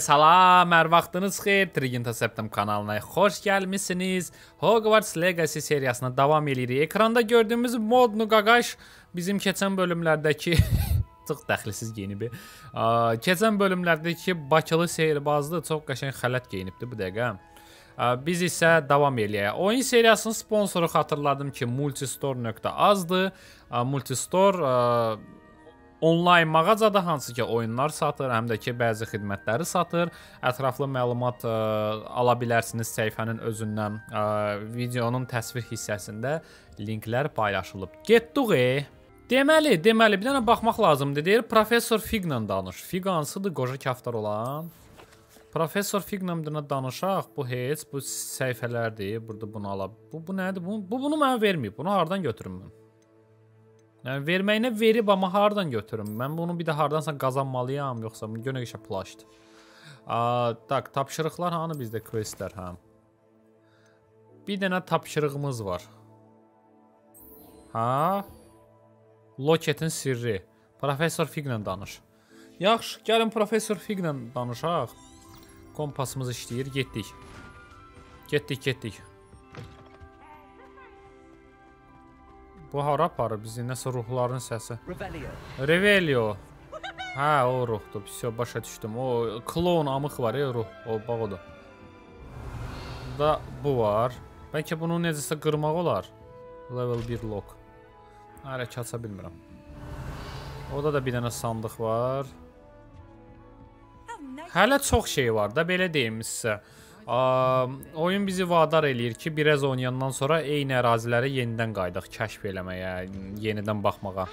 salam, hər vaxtınız xeyir. Trigin Interceptum kanalına xoş gəlmisiniz. Hogwarts Legacy seriyasına davam eləyirik. Ekranda gördüyümüz mod Nugagash bizim keçən bölümlərdəki çox dəxlisiz geyinib. Keçən bölümlərdəki Bakılı seyrbazdı, çox qəşəng xələt geyinibdi bu dəqiqə. Biz isə davam eləyək. Oyun seriyasının sponsoru xatırladım ki, multistore.az-dır. Multistore onlayn mağazadır, hansı ki oyunlar satır, həm də ki bəzi xidmətləri satır. Ətraflı məlumat ə, ala bilərsiniz səhifənin özündən. Ə, videonun təsvir hissəsində linklər paylaşılıb. Getdik. Deməli, deməli bir dənə baxmaq lazımdır. Deyir professor Figlə danış. Fig hansıdır? Qoca kaftar olan. Professor Fignamdına danışaq. Bu heç, bu səhifələrdir. Burada bunu ala. Bu bu nədir? Bu, bu bunu mənə verməyib. Bunu hardan götürüm mən? Yəni verməyinə verib amma hardan götürüm? Mən bunu bir də hardansa qazanmalıyam, yoxsa bu gönə işə plaşdı. Tak, tapşırıqlar hanı bizdə questlər, hə? Bir dənə tapşırığımız var. Ha? Loketin sirri. Professor Figlə danış. Yaxşı, gəlin Professor Figlə danışaq. Kompasımız işləyir, getdik. Getdik, getdik. Bu hara aparır bizi? Nəsə ruhların səsi. Revelio. Revelio. Hə, o ruhdur. Pis, başa düşdüm. O klon amıq var ya ruh. O bax odur. Burada bu var. Bəlkə bunu necəsə qırmaq olar. Level 1 lock. Hələ ki aça bilmirəm. Orada da bir dənə sandıq var. Hələ çox şey var da belə deyim sizə. Aa, oyun bizi vadar eləyir ki, biraz oynayandan sonra eyni ərazilərə yenidən qayıdaq, kəşf eləməyə, yenidən baxmağa.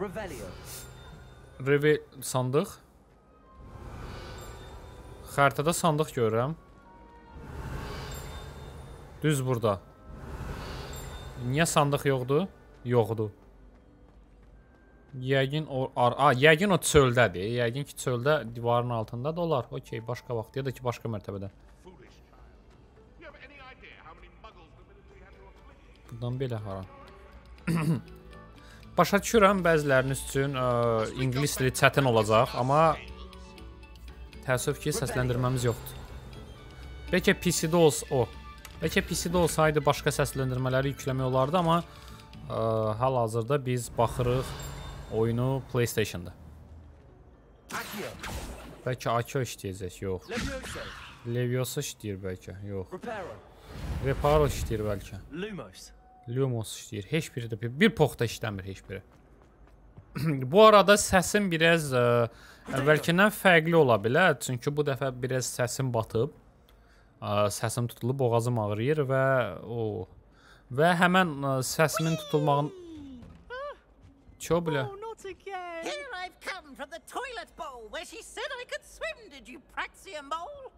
Revelio. Reve sandıq. Xəritədə sandıq görürəm. Düz burada. Niyə sandıq yoxdur? Yoxdur. Yəqin o ar, a, yəqin o çöldədir. Yəqin ki, çöldə divarın altında da olar. Okay, başqa vaxt ya da ki, başqa mərtəbədə. Buradan belə hara. Başa düşürəm bəziləriniz üçün ə, ingilis dili çətin olacaq, amma təəssüf ki, səsləndirməmiz yoxdur. Bəlkə PC-də olsa o. Bəlkə PC-də olsaydı başqa səsləndirmələri yükləmək olardı, amma ə, hal-hazırda biz baxırıq oyunu PlayStation-da. Bəlkə AK işləyəcək, yox. Leviosa işləyir bəlkə, yox. Reparo. İşləyir bəlkə. Lumos. Lumos işləyir. Heç biri də bir, bir poxta işləmir heç biri. bu arada səsim biraz ə, əvvəlkindən fərqli ola bilər, çünki bu dəfə biraz səsim batıb. Ə, səsim tutulub, boğazım ağrıyır və o və həmən ə, səsimin tutulmağın Ço bilə. Not again. Here I've come from the toilet bowl where she said I could swim, did you praxia mole?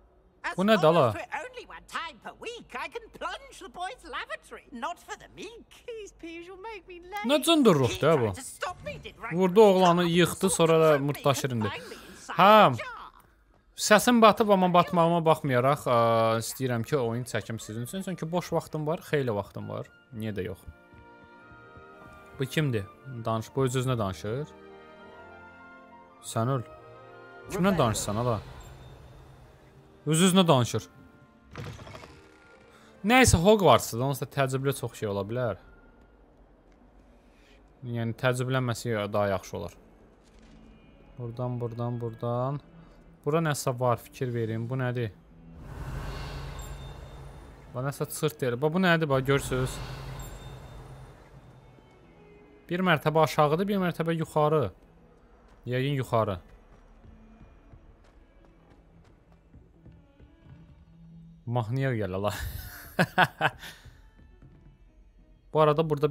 As long as we're only one time per week, I can plunge the boys' lavatory. Not for the meek. These peas will make me late. Nə cındırıq He da bu? Vurdu oğlanı, yıxdı, sonra da murtdaşır indi. Ha. Səsim batıb amma batmağıma baxmayaraq, ə, istəyirəm ki, oyun çəkim sizin üçün. Çünki boş vaxtım var, xeyli vaxtım var. Niyə də yox? Bu kimdir? Danış, bu öz-özünə danışır. Sən öl. Kimlə danışsan ala? Öz-özünə danışır. Nəysə Hogwarts-dır, onsuz da təcrübəli çox şey ola bilər. Yəni təcrübələnməsi daha yaxşı olar. Buradan, buradan, buradan. Bura nəsə var, fikir verin. Bu nədir? Bu nəsə çırt deyil. Bax bu nədir? Bax görürsüz? Bir mərtəbə aşağıdır, bir mərtəbə yuxarı. Yəqin yuxarı. Mahnıya gəl ala. Bu arada burada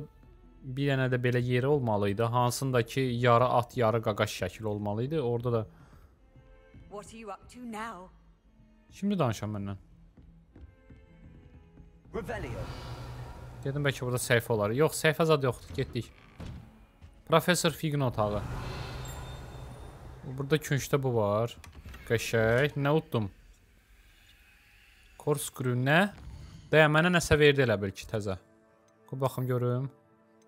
bir dənə də belə yeri olmalı idi. Hansındakı yarı at, yarı qaqaş şəkli olmalı idi. Orada da? Şimdi danışam məndən. Dedim bəlkə burada səhifə olar. Yox, səhifə zad yoxdur. Getdik. Professor Figin otağı. Burada küncdə bu var. Qəşəng. Nə utdum? Corkscrew nə? Dəyə mənə nəsə verdi elə bil ki, təzə. Qoy baxım görüm.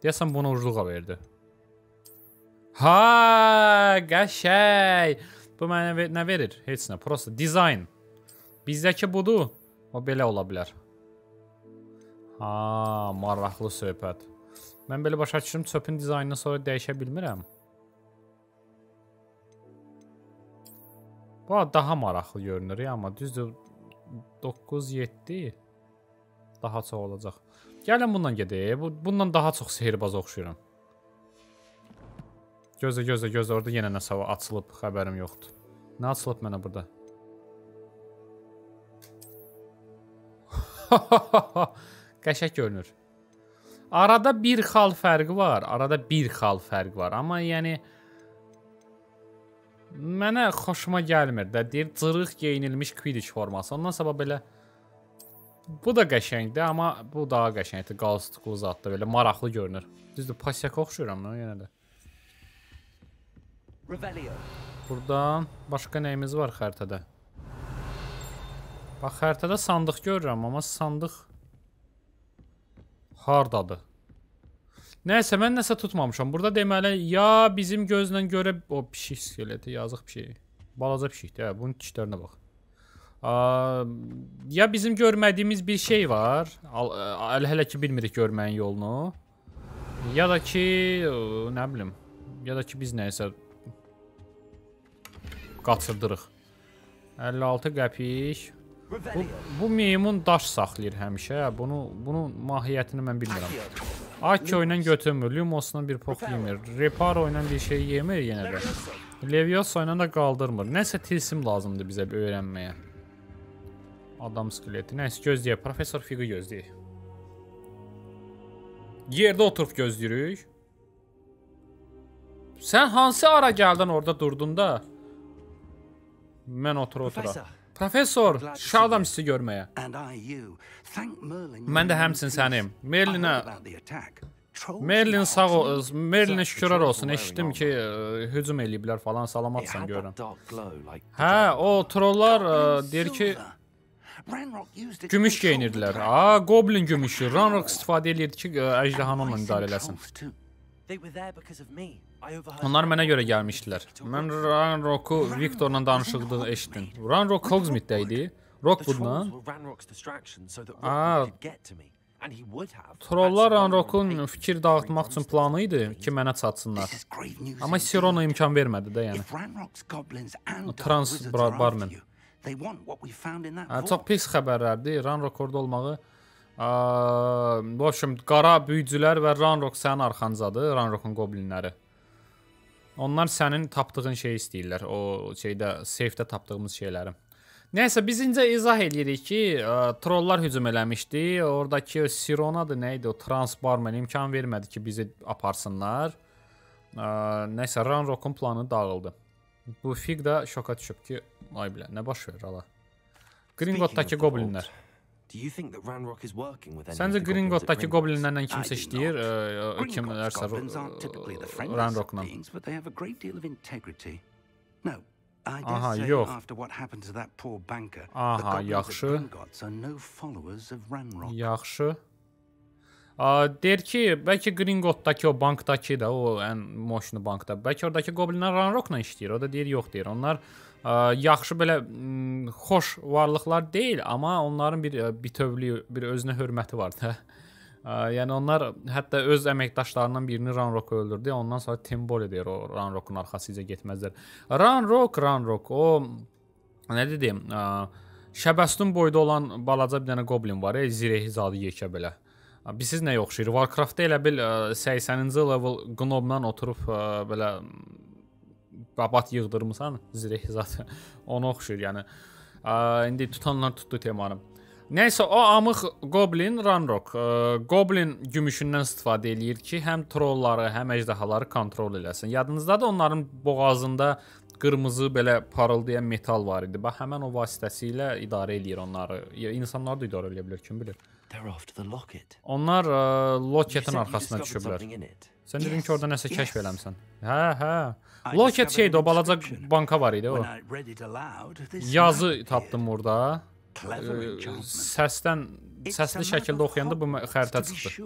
Deyəsən bunu ucluğa verdi. Ha, qəşəng. Bu mənə ver nə verir? Heç nə. Prosta dizayn. Bizdəki budur. O belə ola bilər. Ha, maraqlı söhbət. Mən belə başa düşürüm, çöpün dizaynını sonra dəyişə bilmirəm. Bu daha maraqlı görünür, amma düzdür 9 7 daha çox olacaq. Gəlin bununla gedək. Bu bundan daha çox sehrbaz oxşuyuram. Gözlə, gözlə, gözlə. Orada yenə nəsə açılıb, xəbərim yoxdur. Nə açılıb mənə burada? Qəşəng görünür. Arada bir xal fərqi var. Arada bir xal fərqi var. Amma yəni mənə xoşuma gəlmir də. Deyir cırıq geyinilmiş Quidditch forması. Ondan sonra belə Bu da qəşəngdir, amma bu daha qəşəngdir. Qalstuklu zaddır, belə maraqlı görünür. Düzdür, pasiyak oxşuyuram mən yenə də. Burdan başqa nəyimiz var xəritədə? Bax, xəritədə sandıq görürəm, amma sandıq hardadır? Nəysə, mən nəsə tutmamışam. Burada deməli, ya bizim gözlə görə o pişik skeleti, yazıq pişik. Balaca pişikdir, hə, bunun dişlərinə bax. Ya bizim görmədiyimiz bir şey var. Hələ ki bilmirik görməyin yolunu. Ya da ki, nə bilim, ya da ki biz nəyisə qaçırdırıq. 56 qəpik. Bu, Revelio. bu meymun daş saxlayır həmişə. Bunu bunun mahiyyətini mən bilmirəm. Accio. Akio ilə götürmür, Lumosla bir pox yemir, Reparo ilə bir şey yemir yenə də. Leviosa ilə də qaldırmır. Nəsə tilsim lazımdır bizə bir öyrənməyə. Adam skeleti. Nəsə gözləyək, professor Fiqi gözləyək. Yerdə oturub gözləyirik. Sən hansı ara gəldin orada durdun da? Mən otur otura. Professor. Professor, şadam sizi görməyə. Mən də həmçinin sənim. Merlinə Merlin sağ ol, Merlinə şükürlər olsun. Eşitdim ki, ə, hücum eləyiblər falan, salamatsan görürəm. Hə, o trollar ə, deyir ki, gümüş geyinirdilər. A, goblin gümüşü. Ranrock istifadə eləyirdi ki, əjdahanı onunla idarə eləsin. They were there because of me. I overheard. Onlar mənə görə gəlmişdilər. Mən Ranrock'u Viktorla danışıqda eşitdim. Ranrock Hogsmeade-də idi. Rock bundan. Ranrock's distraction so that. Rockwood could get to me. And he would have. Trollar Ranrock'un fikir dağıtmaq üçün planı idi ki, mənə çatsınlar. Amma Sirona imkan vermədi də yəni. trans barman. Hə, çox pis xəbərlərdir. Ranrock orada olmağı. Aa, bu общем, qara büyücülər və Ranrock sənin arxancadır, Ranrockun goblinləri. Onlar sənin tapdığın şeyi istəyirlər. O şeydə safedə tapdığımız şeyləri. Nəysə biz incə izah eləyirik ki, ə, trollar hücum eləmişdi. Oradakı Sironadır, nə idi o trans barman imkan vermədi ki, bizi aparsınlar. Ə, Nəysə Ranrockun planı dağıldı. Bu Fig də şoka düşüb ki, ay bilə, nə baş verir ala. Gringotdakı goblinlər. Do Səncə Gringotdakı Gringotts? goblinlərlə kimsə işləyir? Kimlərsə Ranrockla. But they have a great deal of integrity. No. I dare Aha, say yox. after what happened to that poor banker, Aha, yaxşı. Yaxşı. Deyir ki, bəlkə Gringotdakı o bankdakı da, o ən moşnu bankda. Bəlkə oradakı goblinlər Ranrockla işləyir. O da deyir, yox deyir. Onlar yaxşı belə xoş varlıqlar deyil, amma onların bir ə, bütövlüyü, bir özünə hörməti var da. Ə, yəni onlar hətta öz əməkdaşlarından birini Ranrock öldürdü. Ondan sonra Timbol edir o Ranrockun arxasıca getməzlər. Ranrock, Ranrock o nə dedim, Şəbəstun boyda olan balaca bir dənə goblin var, e, zirəhi zadı yekə belə. A, Bilirsiz nəyə oxşayır? Warcraft-da elə bil ə, 80-ci level gnobla oturub ə, belə babat yığdırmısan zirəhi zadı. Ona oxşayır, yəni. Ə, indi tutanlar tutdu temanı. Nəysə o amıq Goblin Ranrock ə, Goblin gümüşündən istifadə eləyir ki, həm trolları, həm əjdahaları kontrol eləsin. Yadınızdadır onların boğazında qırmızı belə parıldayan metal var idi. Bax həmin o vasitəsilə idarə eləyir onları. İnsanlar da idarə eləyə bilər, kim bilir. Onlar Loketin arxasına düşüblər. Sən dedin ki, orada nəsə kəşf eləmisən. Hə, hə. Loket şeydir, o balaca banka var idi o. Yazı tapdım. Clever Ə. Səsdən səsli şəkildə oxuyanda bu xəritə çıxdı.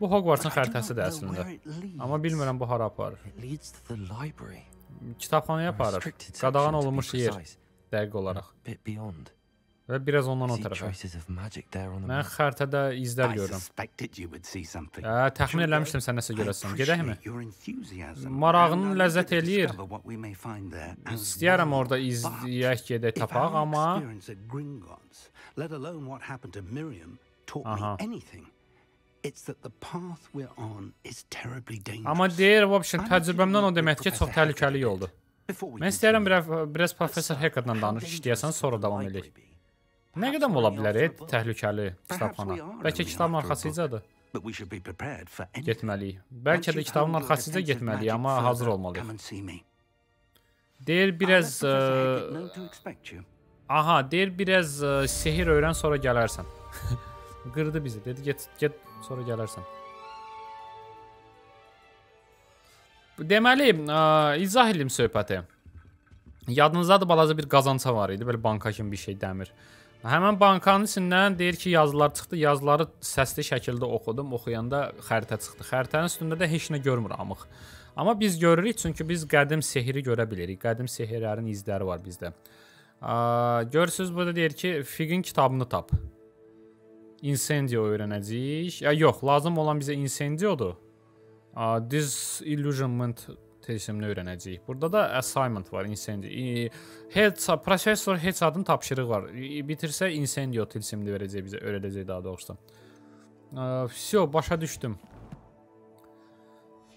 Bu Hogwartsın xəritəsidir əslində. Amma bilmirəm bu hara aparır. Kitabxanaya aparır. Qadağan olunmuş yer dəqiq olaraq. Bit beyond. Və biraz ondan o See tərəfə. traces of magic there on the Mən map. xəritədə izlər I görürəm. suspected you would see something. Hə, təxmin Shall we go? eləmişdim sən nəsə I görəsən. Gedəkmi? appreciate your enthusiasm, Marağın and I'm ləzzət eager to eləyir. discover what we may find there as İstəyərəm well. orada But izləyək, gedək if tapaq, our amma experience at Gringotts, let alone what happened to Miriam, taught Aha. me anything, it's that the path we're on is terribly dangerous. amma deyir, в общем, I'm təcrübəmdən o feeling deməkdir ki, Professor çox təhlükəli Hector yoldur. Before we Mən istəyirəm continue, biraz biraz professor Heckerlə danış, işləyəsən, sonra davam edək. Nə qədər ola bilər e, təhlükəli kitabxana? Bəlkə kitabın after a arxasıcadır. But we should be prepared for anything. Getməliyik. Bəlkə də kitabın defensive getməliyik, amma hazır olmalıyıq. Deyir I'll biraz ə, you. aha, deyir biraz ə, sehir öyrən sonra gələrsən. Qırdı bizi. Dedi get get sonra gələrsən. Deməli, ə, izah edim söhbəti. Yadınızdadır balaca bir qazança var idi, belə banka kimi bir şey dəmir. Həmin bankanın içindən deyir ki, yazılar çıxdı. Yazıları səsli şəkildə oxudum. Oxuyanda xəritə çıxdı. Xəritənin üstündə də heç nə görmürük. Amma biz görürük çünki biz qədim sehri görə bilirik. Qədim sehirlərin izləri var bizdə. Görürsüz burada deyir ki, Fiqin kitabını tap. Incendio öyrənəcəyik. Ya yox, lazım olan bizə Incendiodur. Disillusionment tilsimini öyrənəcəyik. Burada da assignment var, Incendio. Head professor Headsadın tapşırığı var. Bitirsə Incendio tilsimini verəcək bizə, öyrədəcək daha doğrusu. Vsyo, başa düşdüm.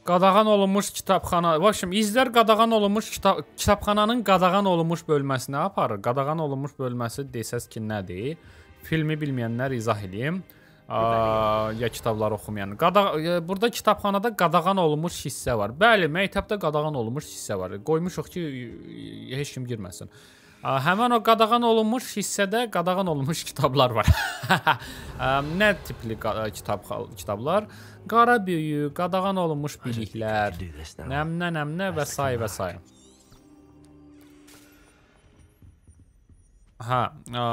Qadağan olunmuş kitabxana. Başım izlər qadağan olunmuş kitab kitabxananın qadağan olunmuş bölməsinə aparır. Qadağan olunmuş bölməsi desəz ki, nədir? Filmi bilməyənlər izah edeyim. Aa, ya kitabları oxumayan. Qada e, burada kitabxanada qadağan olunmuş hissə var. Bəli, məktəbdə qadağan olunmuş hissə var. Qoymuşuq ki, e, heç kim girməsin. Aa, Həmin o qadağan olunmuş hissədə qadağan olunmuş kitablar var. Aa, Nə tipli kitab kitablar? Qara büyü, qadağan olunmuş biliklər, nəmnə nəmnə və say və say. Hə, ə,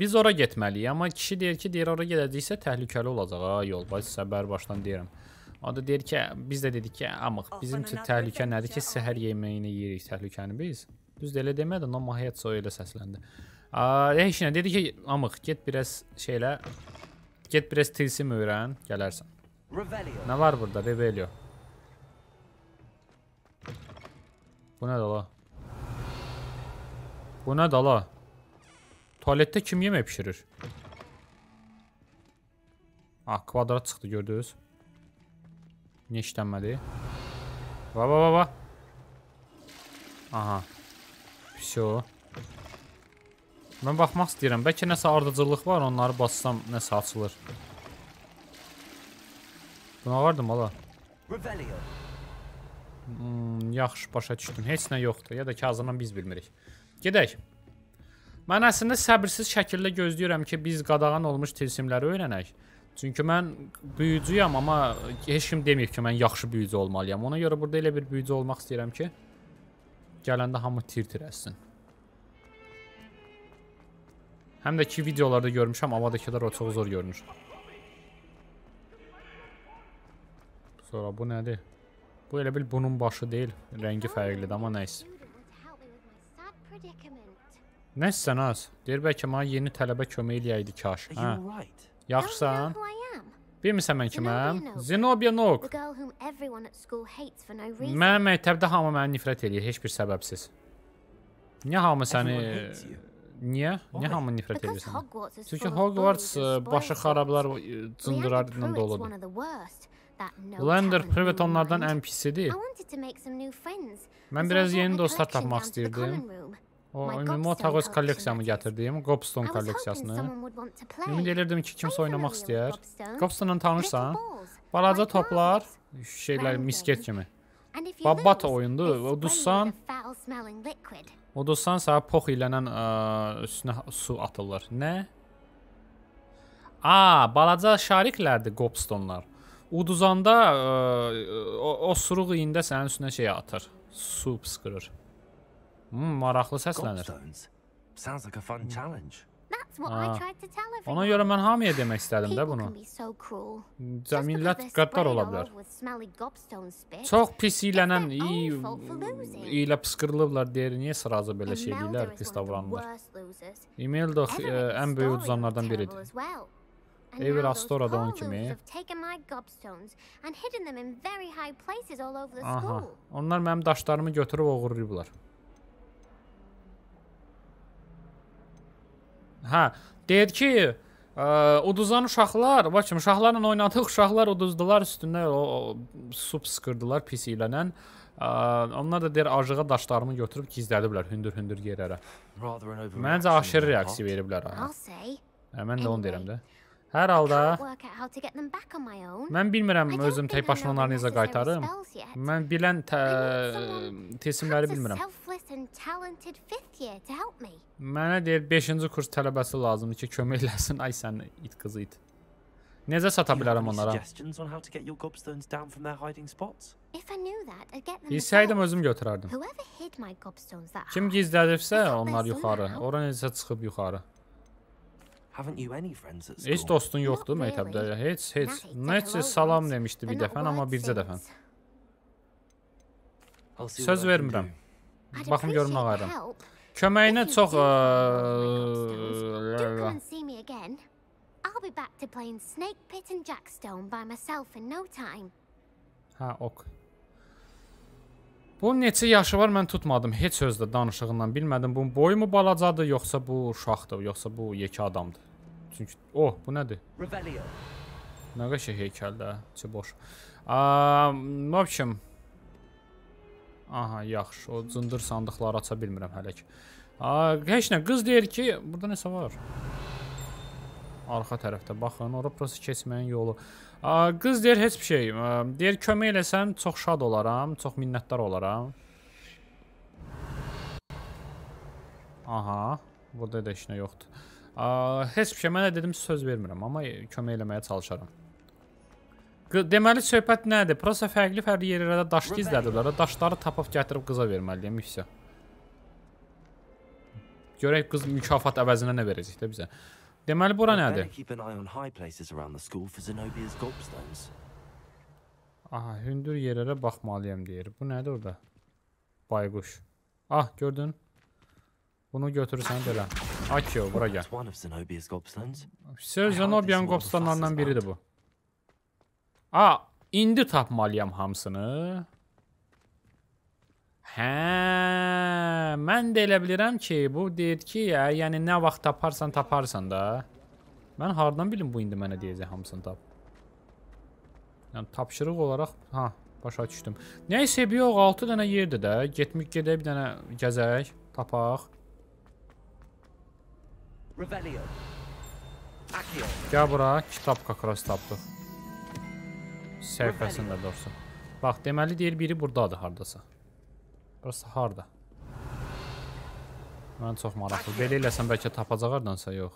biz ora getməliyik, amma kişi deyir ki, deyir ora gedəcəksə təhlükəli olacaq ha, yol. Bax səbər başdan deyirəm. O da deyir ki, biz də dedik ki, amıq, bizim üçün təhlükə nədir ki, səhər yeməyini yeyirik təhlükəni biz. Düz də elə demədi, amma mahiyyət o elə səsləndi. A, heç nə dedi ki, amıq, get biraz şeylə get biraz tilsim öyrən, gələrsən. Revelio. Nə var burada? Rebellion. Bu nədir la? Bu nədir la? Tualetdə kim yemək bişirir? Ah, kvadrat çıxdı gördünüz? Niyə işlənmədi? Va va va va. Aha. Всё. Mən baxmaq istəyirəm. Bəlkə nəsə ardıcıllıq var, onları bassam nəsə açılır. Buna vardı mala? Revelio. Hmm, yaxşı, başa düşdüm. Heç nə yoxdur. Ya da ki, azından biz bilmirik. Gedək. Mən əslində səbirsiz şəkildə gözləyirəm ki, biz qadağan olmuş tilsimləri öyrənək. Çünki mən büyücüyəm, amma heç kim demir ki, mən yaxşı büyücü olmalıyam. Ona görə burada elə bir büyücü olmaq istəyirəm ki, gələndə hamı tir-tir əssin. Həm də ki, videolarda görmüşəm, havadakılar o çox zor görünür. Sonra bu nədir? Bu elə bil bunun başı deyil. Rəngi fərqlidir, amma nəyisə. Nəsən az? Deyir bəlkə mənə yeni tələbə kömək eləyəydi kaş. Hə. Yaxşısan? Bilmirsən mən kiməm? Zenobia Zenobia Nook. The girl whom everyone at school hates for no reason. Mən məktəbdə hamı məni nifrət eləyir heç bir səbəbsiz. Niyə hamı səni. Niyə? Niyə hamı nifrət Because edir sənə? Hogwarts is Çünki Hogwarts e, başı xarablar, Pruitt's doludur. Lander Privet onlardan ən pisidir. Mən biraz yeni dostlar tapmaq istəyirdim. O ümumi collection, kolleksiyamı. I Gobstone kolleksiyasını. Ümid edirdim ki, kimsə oynamaq istəyər. with Gobstone? Gobstone tanırsan? Balaca toplar, şeylər misket kimi. And if you Babbat lose, oyundu, they o spray you uduzsan- with a foul-smelling liquid. Uduzsan sənə pox ilənən ə, üstünə su atırlar. Nə? A, balaca şariklərdir gobstonlar. Uduzanda ə, o, o suruq iyində sənin üstünə şey atır. Su pıskırır. Hmm, maraqlı səslənir. Sounds like a fun challenge. Ona görə mən hamıya demək istədim də bunu. Cəmiyyət qəddar ola bilər. Çox pis iylənən, ilə pıskırılıblar deyir. Niyə sıraza belə şey deyirlər, pis davranırlar? E-mail də e, ən böyük uduzanlardan biridir. Evil Astora'da onun kimi. Aha, onlar mənim daşlarımı götürüb oğurlayıblar. Hə, deyir ki, ə, uduzan uşaqlar, bakın uşaqlarla oynadıq, uşaqlar uduzdular üstündə o, o su sıxırdılar pis ilənən. Ə, onlar da deyir acığa daşlarımı götürüb gizlədiblər hündür-hündür yerlərə. Məncə aşırı reaksiya veriblər ha. Hə, mən də onu deyirəm də. Hər halda mən bilmirəm özüm tək başıma onları necə qaytarım. Mən bilən tilsimləri bilmirəm. Mənə deyir 5-ci kurs tələbəsi lazımdır ki, kömək eləsin. Ay sən it qızı it. Necə sata bilərəm onlara? Bilsəydim özüm götürərdim. Kim gizlədirsə onlar yuxarı, ora necə çıxıb yuxarı? Heç dostun yoxdur məktəbdə. Heç, heç. Nəticə salam demişdi bir dəfən, amma bircə dəfən. Söz vermirəm. Baxım görüm nə qayıram. Köməyinə çox I'll be back to playing Snake Pit and Jackstone by myself in no time. Ha, ok. Bunun neçə yaşı var mən tutmadım. Heç sözdə danışığından bilmədim. Bunun boyu mu balacadır, yoxsa bu uşaqdır, yoxsa bu yekə adamdır. Çünki o, oh, bu nədir? Revelio. Nə qəşəng heykəldə, içi boş. Am, nə biçim? Aha, yaxşı. O cındır sandıqları aça bilmirəm hələ ki. A, heç nə, qız deyir ki, burada nəsə var. Arxa tərəfdə baxın, ora prosta keçməyin yolu. Qız deyir heç bir şey. Deyir kömək eləsən çox şad olaram, çox minnətdar olaram. Aha, burada da heç nə yoxdur. Heç bir şey mənə dedim söz vermirəm, amma kömək eləməyə çalışaram. Deməli söhbət nədir? Prosta fərqli-fərqli yerlərdə daş gizlədiblər. Daşları tapıb gətirib qıza verməliyəm missiya. Görək qız mükafat əvəzinə nə verəcək də bizə. Deməli bura nədir? Aha, hündür yerlərə baxmalıyam deyir. Bu nədir orada? Bayquş. Ah, gördün? Bunu götürürsən belə. Akio, bura gəl. Söz Zenobiyan qobstanlarından biridir bu. A, indi tapmalıyam hamısını. Hə, mən də elə bilirəm ki, bu deyir ki, ya, yəni nə vaxt taparsan, taparsan da. Mən hardan bilim bu indi mənə deyəcək hamısını tap. Yəni tapşırıq olaraq, ha, başa düşdüm. Nəysə, bir yox 6 dənə yerdir də. Getmək gedək bir dənə gəzək, tapaq. Revelio. Accio. Gəl bura, kitab kakras tapdıq. Səhifəsində doğrusu. Bax, deməli deyir biri burdadır hardasa. Burası harda? Mən çox maraqlı. Belə eləsəm bəlkə tapacaq hardansa yox.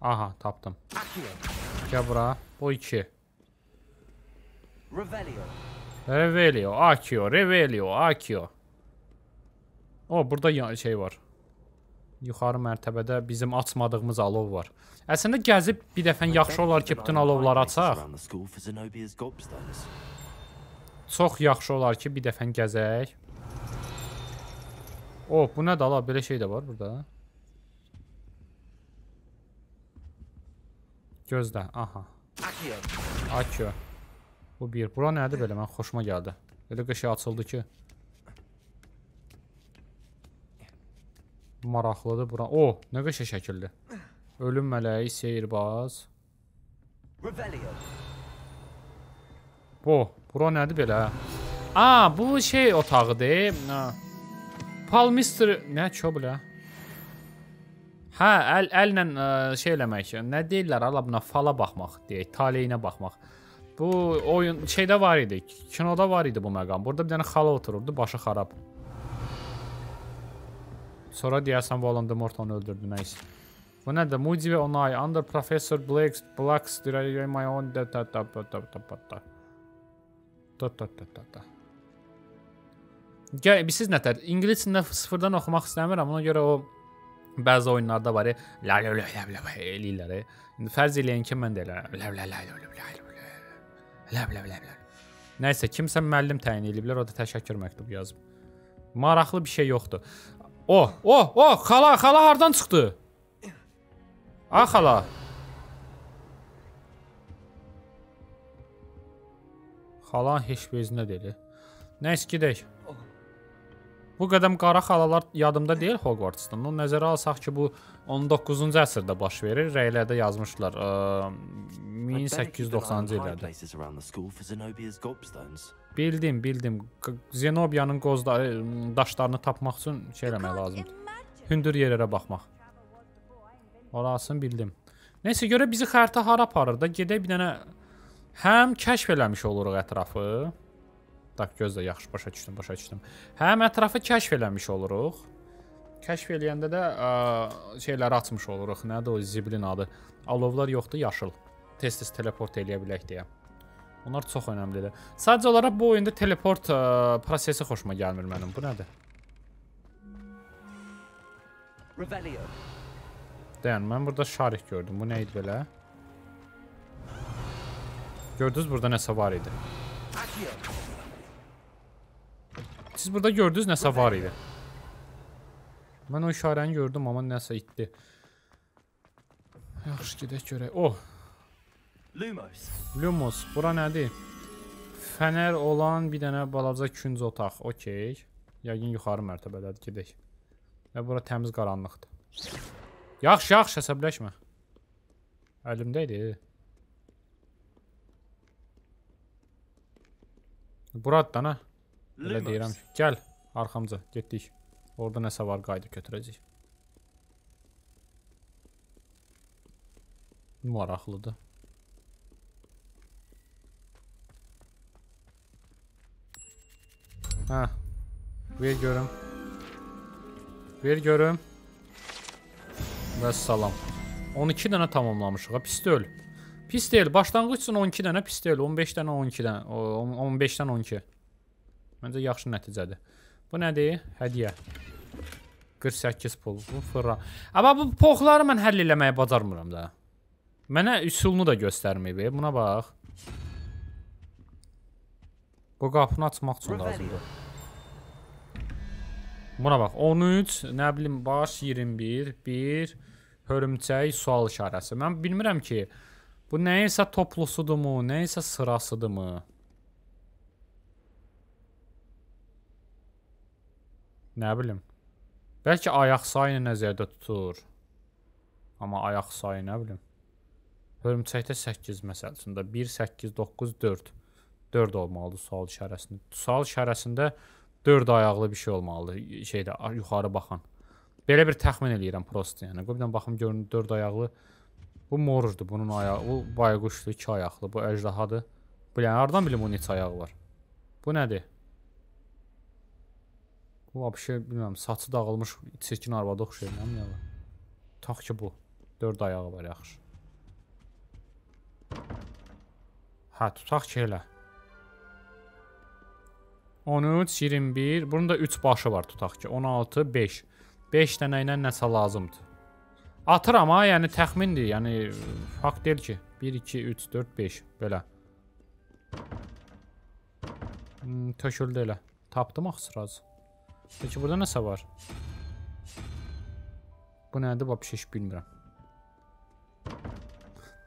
Aha, tapdım. Gəl bura. Bu 2. Revelio. Akio, Revelio, Akio. O, burada şey var. Yuxarı mərtəbədə bizim açmadığımız alov var. Əslində gəzib bir dəfə I'd yaxşı olar ki, bütün alovları açaq. around the school for Zenobia's gobstones. Çox yaxşı olar ki, bir dəfə gəzək. O, bu nədir ala? Belə şey də var burada. Gözlə, aha. Akio. Bu bir. Bura nədir belə? Mən xoşuma gəldi. Elə qəşəng açıldı ki. Maraqlıdır bura. O, nə qəşəng şəkildir. Ölüm mələyi, seyrbaz. Bu, bura nədir belə? A, bu şey otağıdır. Palmister, nə ço belə? Hə, əl əllə ə, şey eləmək. Nə deyirlər? Ala buna fala baxmaq deyək, taleyinə baxmaq. Bu oyun şeydə var idi. Kinoda var idi bu məqam. Burada bir dənə xala otururdu, başı xarab. Sonra deyəsən Voldemort onu öldürdü, nə isə. Bu nədir? Moody və Onay under Professor Blake's Black's direct my own da da da da da da da da. Gəl, siz nətər ingilis dilində sıfırdan oxumaq istəmirəm. Ona görə o bəzi oyunlarda var. La la la la la eləyirlər. e. İndi fərz eləyin ki, mən də elə la la la la la la la la la. Nəysə, kimsə müəllim təyin ediblər, o da təşəkkür məktubu yazıb. Maraqlı bir şey yoxdur. O, o, o, xala, xala hardan çıxdı? A xala. Xala heç bezində deyil. Nəysə gedək. Bu qədəm qara xalalar yadımda deyil Hogwartsdan. Onu nəzərə alsaq ki, bu 19-cu əsrdə baş verir. Rəylərdə yazmışlar. Ə, I'd better keep an eye on 1890-cı high illərdə. Bildim, bildim. Zenobiyanın qozları, daşlarını tapmaq üçün şey eləmək lazımdır. Hündür yerlərə baxmaq. Orasını bildim. Nəysə görə bizi xəritə hara aparır da? Gedək bir dənə həm kəşf eləmiş oluruq ətrafı. Tak gözlə yaxşı başa düşdüm, başa düşdüm. Həm ətrafı kəşf eləmiş oluruq. Kəşf eləyəndə də ə, şeyləri açmış oluruq. Nədir o ziblin adı? Alovlar yoxdur, yaşıl. Tez-tez teleport eləyə bilək deyə. Onlar çox önəmlidir. Sadəcə olaraq bu oyunda teleport ə, prosesi xoşuma gəlmir mənim. Bu nədir? Revelio. Dayan, mən burada şarih gördüm. Bu nə idi belə? Gördünüz burada nəsə var idi. Accio. Siz burada gördünüz nəsə var idi. Mən o işarəni gördüm, amma nəsə itdi. Yaxşı gedək görək. Oh, Lumos. Lumos, bura nədir? Fənər olan bir dənə balaca künc otaq. Okay. Yəqin yuxarı mərtəbədədir, gedək. Və bura təmiz qaranlıqdır. Yaxşı, yaxşı, əsəbləşmə. Əlimdə idi. Buradan ha. Elə Lumos. deyirəm. Gəl, arxamca, getdik. Orada nəsə var, qayıdıb götürəcəyik. Maraqlıdır. Hə. Ver görüm. Ver görüm. Və salam. 12 dənə tamamlamışıq. ha, Pis deyil. Pis deyil. Başlanğıc üçün 12 dənə pis deyil. 15 dənə 12-dən, 15-dən 12. Məncə yaxşı nəticədir. Bu nədir? Hədiyyə. 48 pul. Bu fırra. Amma bu poxları mən həll eləməyi bacarmıram da. Mənə üsulunu da göstərməyib. Buna bax. Bu qapını açmaq üçün lazımdır. Buna bax. 13, nə bilim, baş 21, 1 hörümçək sual işarəsi. Mən bilmirəm ki, bu nəyisə toplusudurmu, nəyisə sırasıdırmı? Nə bilim. Bəlkə ayaq sayını nəzərdə tutur. Amma ayaq sayı nə bilim. Hörümçəkdə 8 məsəl üçün də 1 8 9 4. 4 olmalıdır sual işarəsində. Sual işarəsində 4 ayaqlı bir şey olmalıdır. Şeydə yuxarı baxan. Belə bir təxmin eləyirəm prost, yəni. Qoy bir dənə baxım görün 4 ayaqlı. Bu morujdur, bunun ayağı. Bu bayquşdur, 2 ayaqlı. Bu əjdahadır. Bu yəni hardan bilim bunun neçə ayağı var? Bu nədir? Bu vəbşə bilmirəm, saçı dağılmış çirkin arvada oxşayır, nə bilim. Tax ki bu. 4 ayağı var, yaxşı. Hə, tutaq ki elə. 13, 21. Bunun da 3 başı var tutaq ki. 16, 5. 5 dənə ilə nəsə lazımdır. Atıram ha, yəni təxmindir. Yəni fakt deyil ki. 1 2 3 4 5 belə. Hmm, töküldü elə. Tapdım axı sıraz. Peki burada nəsə var? Bu nədir? Bax heç bilmirəm.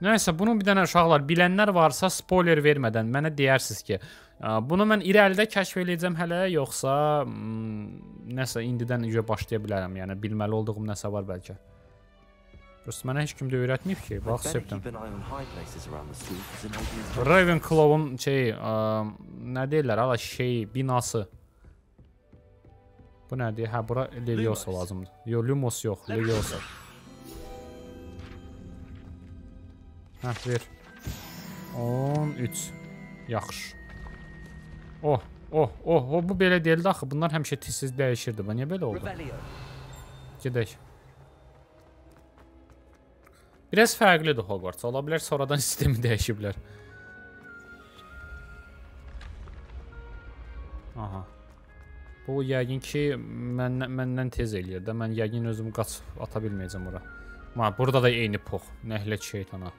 Nəysə, bunu bir dənə uşaqlar bilənlər varsa spoiler vermədən mənə deyərsiniz ki, bunu mən irəlidə kəşf eləyəcəm hələ yoxsa mm, nəsə indidən üzə başlaya bilərəm. Yəni bilməli olduğum nəsə var bəlkə. Prosta mənə heç kim də öyrətməyib ki, bax septim. Ravenclaw'un şey, ə, nə deyirlər, ala şey, binası. Bu nədir? Hə, bura Leviosa lazımdır. Yox, Lumos yox, Leviosa. Hə, ver. 13. Yaxşı. Oh, oh, oh, oh, bu belə deyildi axı. Bunlar həmişə tez-tez dəyişirdi. Bu niyə belə oldu? Gedək. Biraz fərqlidir Hogwarts. Ola bilər sonradan sistemi dəyişiblər. Aha. Bu yəqin ki məndən məndən tez eləyir də. Mən yəqin özümü qaçıb ata bilməyəcəm ora. Ma, burada da eyni pox. Nəhlət şeytana.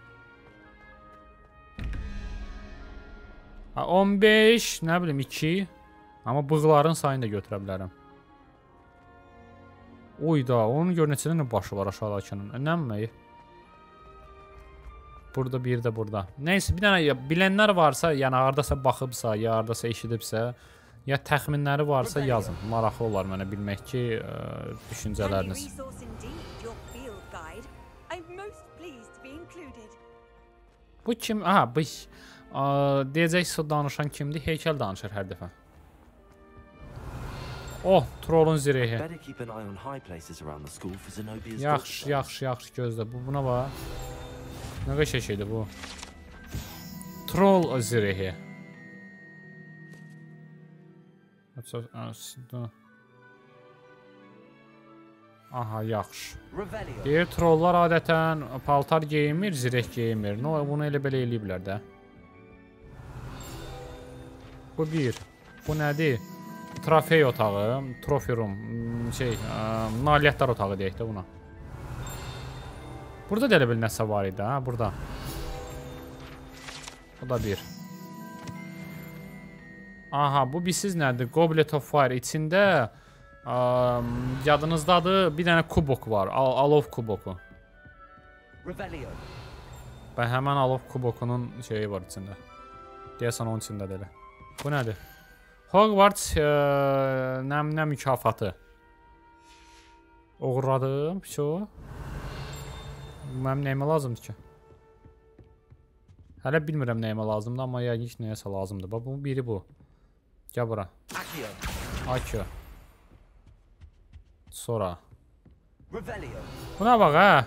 Ha 15, nə bilim 2. Amma bığların sayını da götürə bilərəm. Oy da, onun gör neçə dənə başı var aşağıdakının. Nənməyi? Burada bir də burada. Nəysə, bir dənə bilənlər varsa, yəni hardasa baxıbsa, ya hardasa eşidibsə, ya təxminləri varsa yazın. Maraqlı olar mənə bilmək ki, ə, Handy düşüncələriniz. Bu kim? Aha, bu ə, deyəcək su danışan kimdir? Heykəl danışır hər dəfə. Oh, trollun zirehi. Yaxşı, yaxşı, yaxşı gözlə. Bu buna bax. Nə qəşəng şeydir bu. Troll zirehi. Aha, yaxşı. Deyir trollar adətən paltar geyinmir, zireh geyinmir. No, bunu elə belə eləyiblər də. Bu bir. Bu nədir? Trofey otağı, trophy room, şey, ə, nailiyyətlər otağı deyək də buna. Burada da elə bil nəsə var idi, ha, burada. Bu da bir. Aha, bu bilsiz nədir? Goblet of Fire içində ə, yadınızdadır, bir dənə kubok var. Al alov kuboku. Və həmən alov kubokunun şeyi var içində. Deyəsən onun içindədir elə. Bu nədir? Hogwarts ə, nəm nə mükafatı. Oğurladım, şu. Mənim nəyimə lazımdır ki? Hələ bilmirəm nəyimə lazımdır, amma yəqin ki nəyəsə lazımdır. Bax bu biri bu. Gəl bura. Akio. Sonra. Buna bax ha.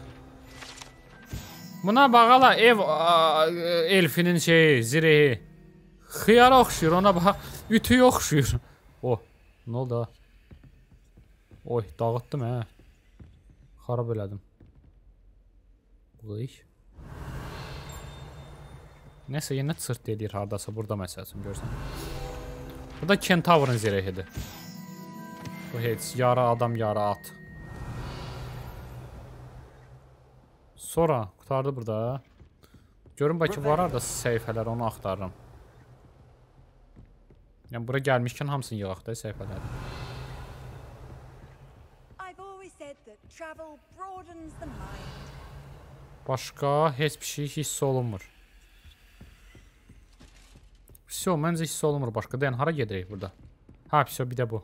Buna bax hala ev elfinin şeyi, zirehi. Xiyara oxşuyur ona bax. Ütüyə oxşuyur. O, nə oldu ha? Oy, dağıtdım hə. Xarab elədim. Vıy. Nəsə yenə çırt eləyir hardasa burada məsəl üçün görsən. Bu da kentavrın zirehidir. Bu heç yara adam, yara at. Sonra qutardı burada. Görün bəlkə var arada səhifələr onu axtarıram. Yəni bura gəlmişkən hamısını yığaq da səhifələri. I've always said that travel broadens the mind. Başqa heç bir şey hiss olunmur. Vso, məncə hiss olunmur başqa. Dayan, hara gedirik burada? Ha, vso, bir də bu.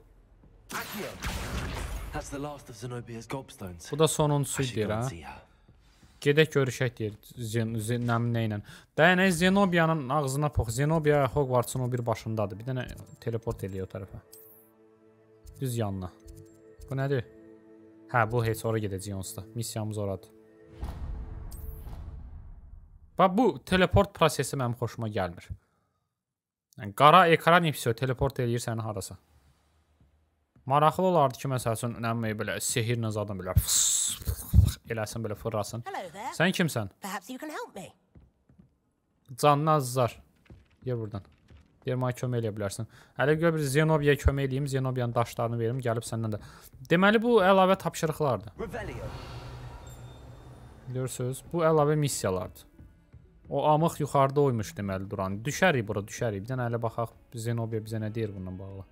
Bu da sonuncusu deyir her. Gedək görüşək deyir Zen Zen nə ilə. Ey, Zenobiyanın ağzına pox. Zenobia Hogwarts'ın o bir başındadır. Bir dənə teleport eləyir o tərəfə. Düz yanına. Bu nədir? Hə, bu heç ora gedəcəyik onsuz da. Missiyamız oradır. Bax bu teleport prosesi mənim xoşuma gəlmir. Yəni qara ekran ipsə teleport eləyir səni harasa. Maraqlı olardı ki, məsəl üçün, nə bilim belə sehirlə zadım belə fıs, eləsin belə fırlasın. Sən kimsən? Perhaps you can help me. Canlı azizlar. Yer buradan. Deyir mənə kömək eləyə bilərsən. Hələ gör bir Zenobiyaya kömək eləyim, Zenobiyanın daşlarını verim, gəlib səndən də. Deməli bu əlavə tapşırıqlardır. Görürsüz? Bu əlavə missiyalardır. O amıq yuxarıda oymuş deməli duran. Düşərik bura, düşərik. Bir dənə hələ baxaq Zenobiya bizə nə deyir bununla bağlı.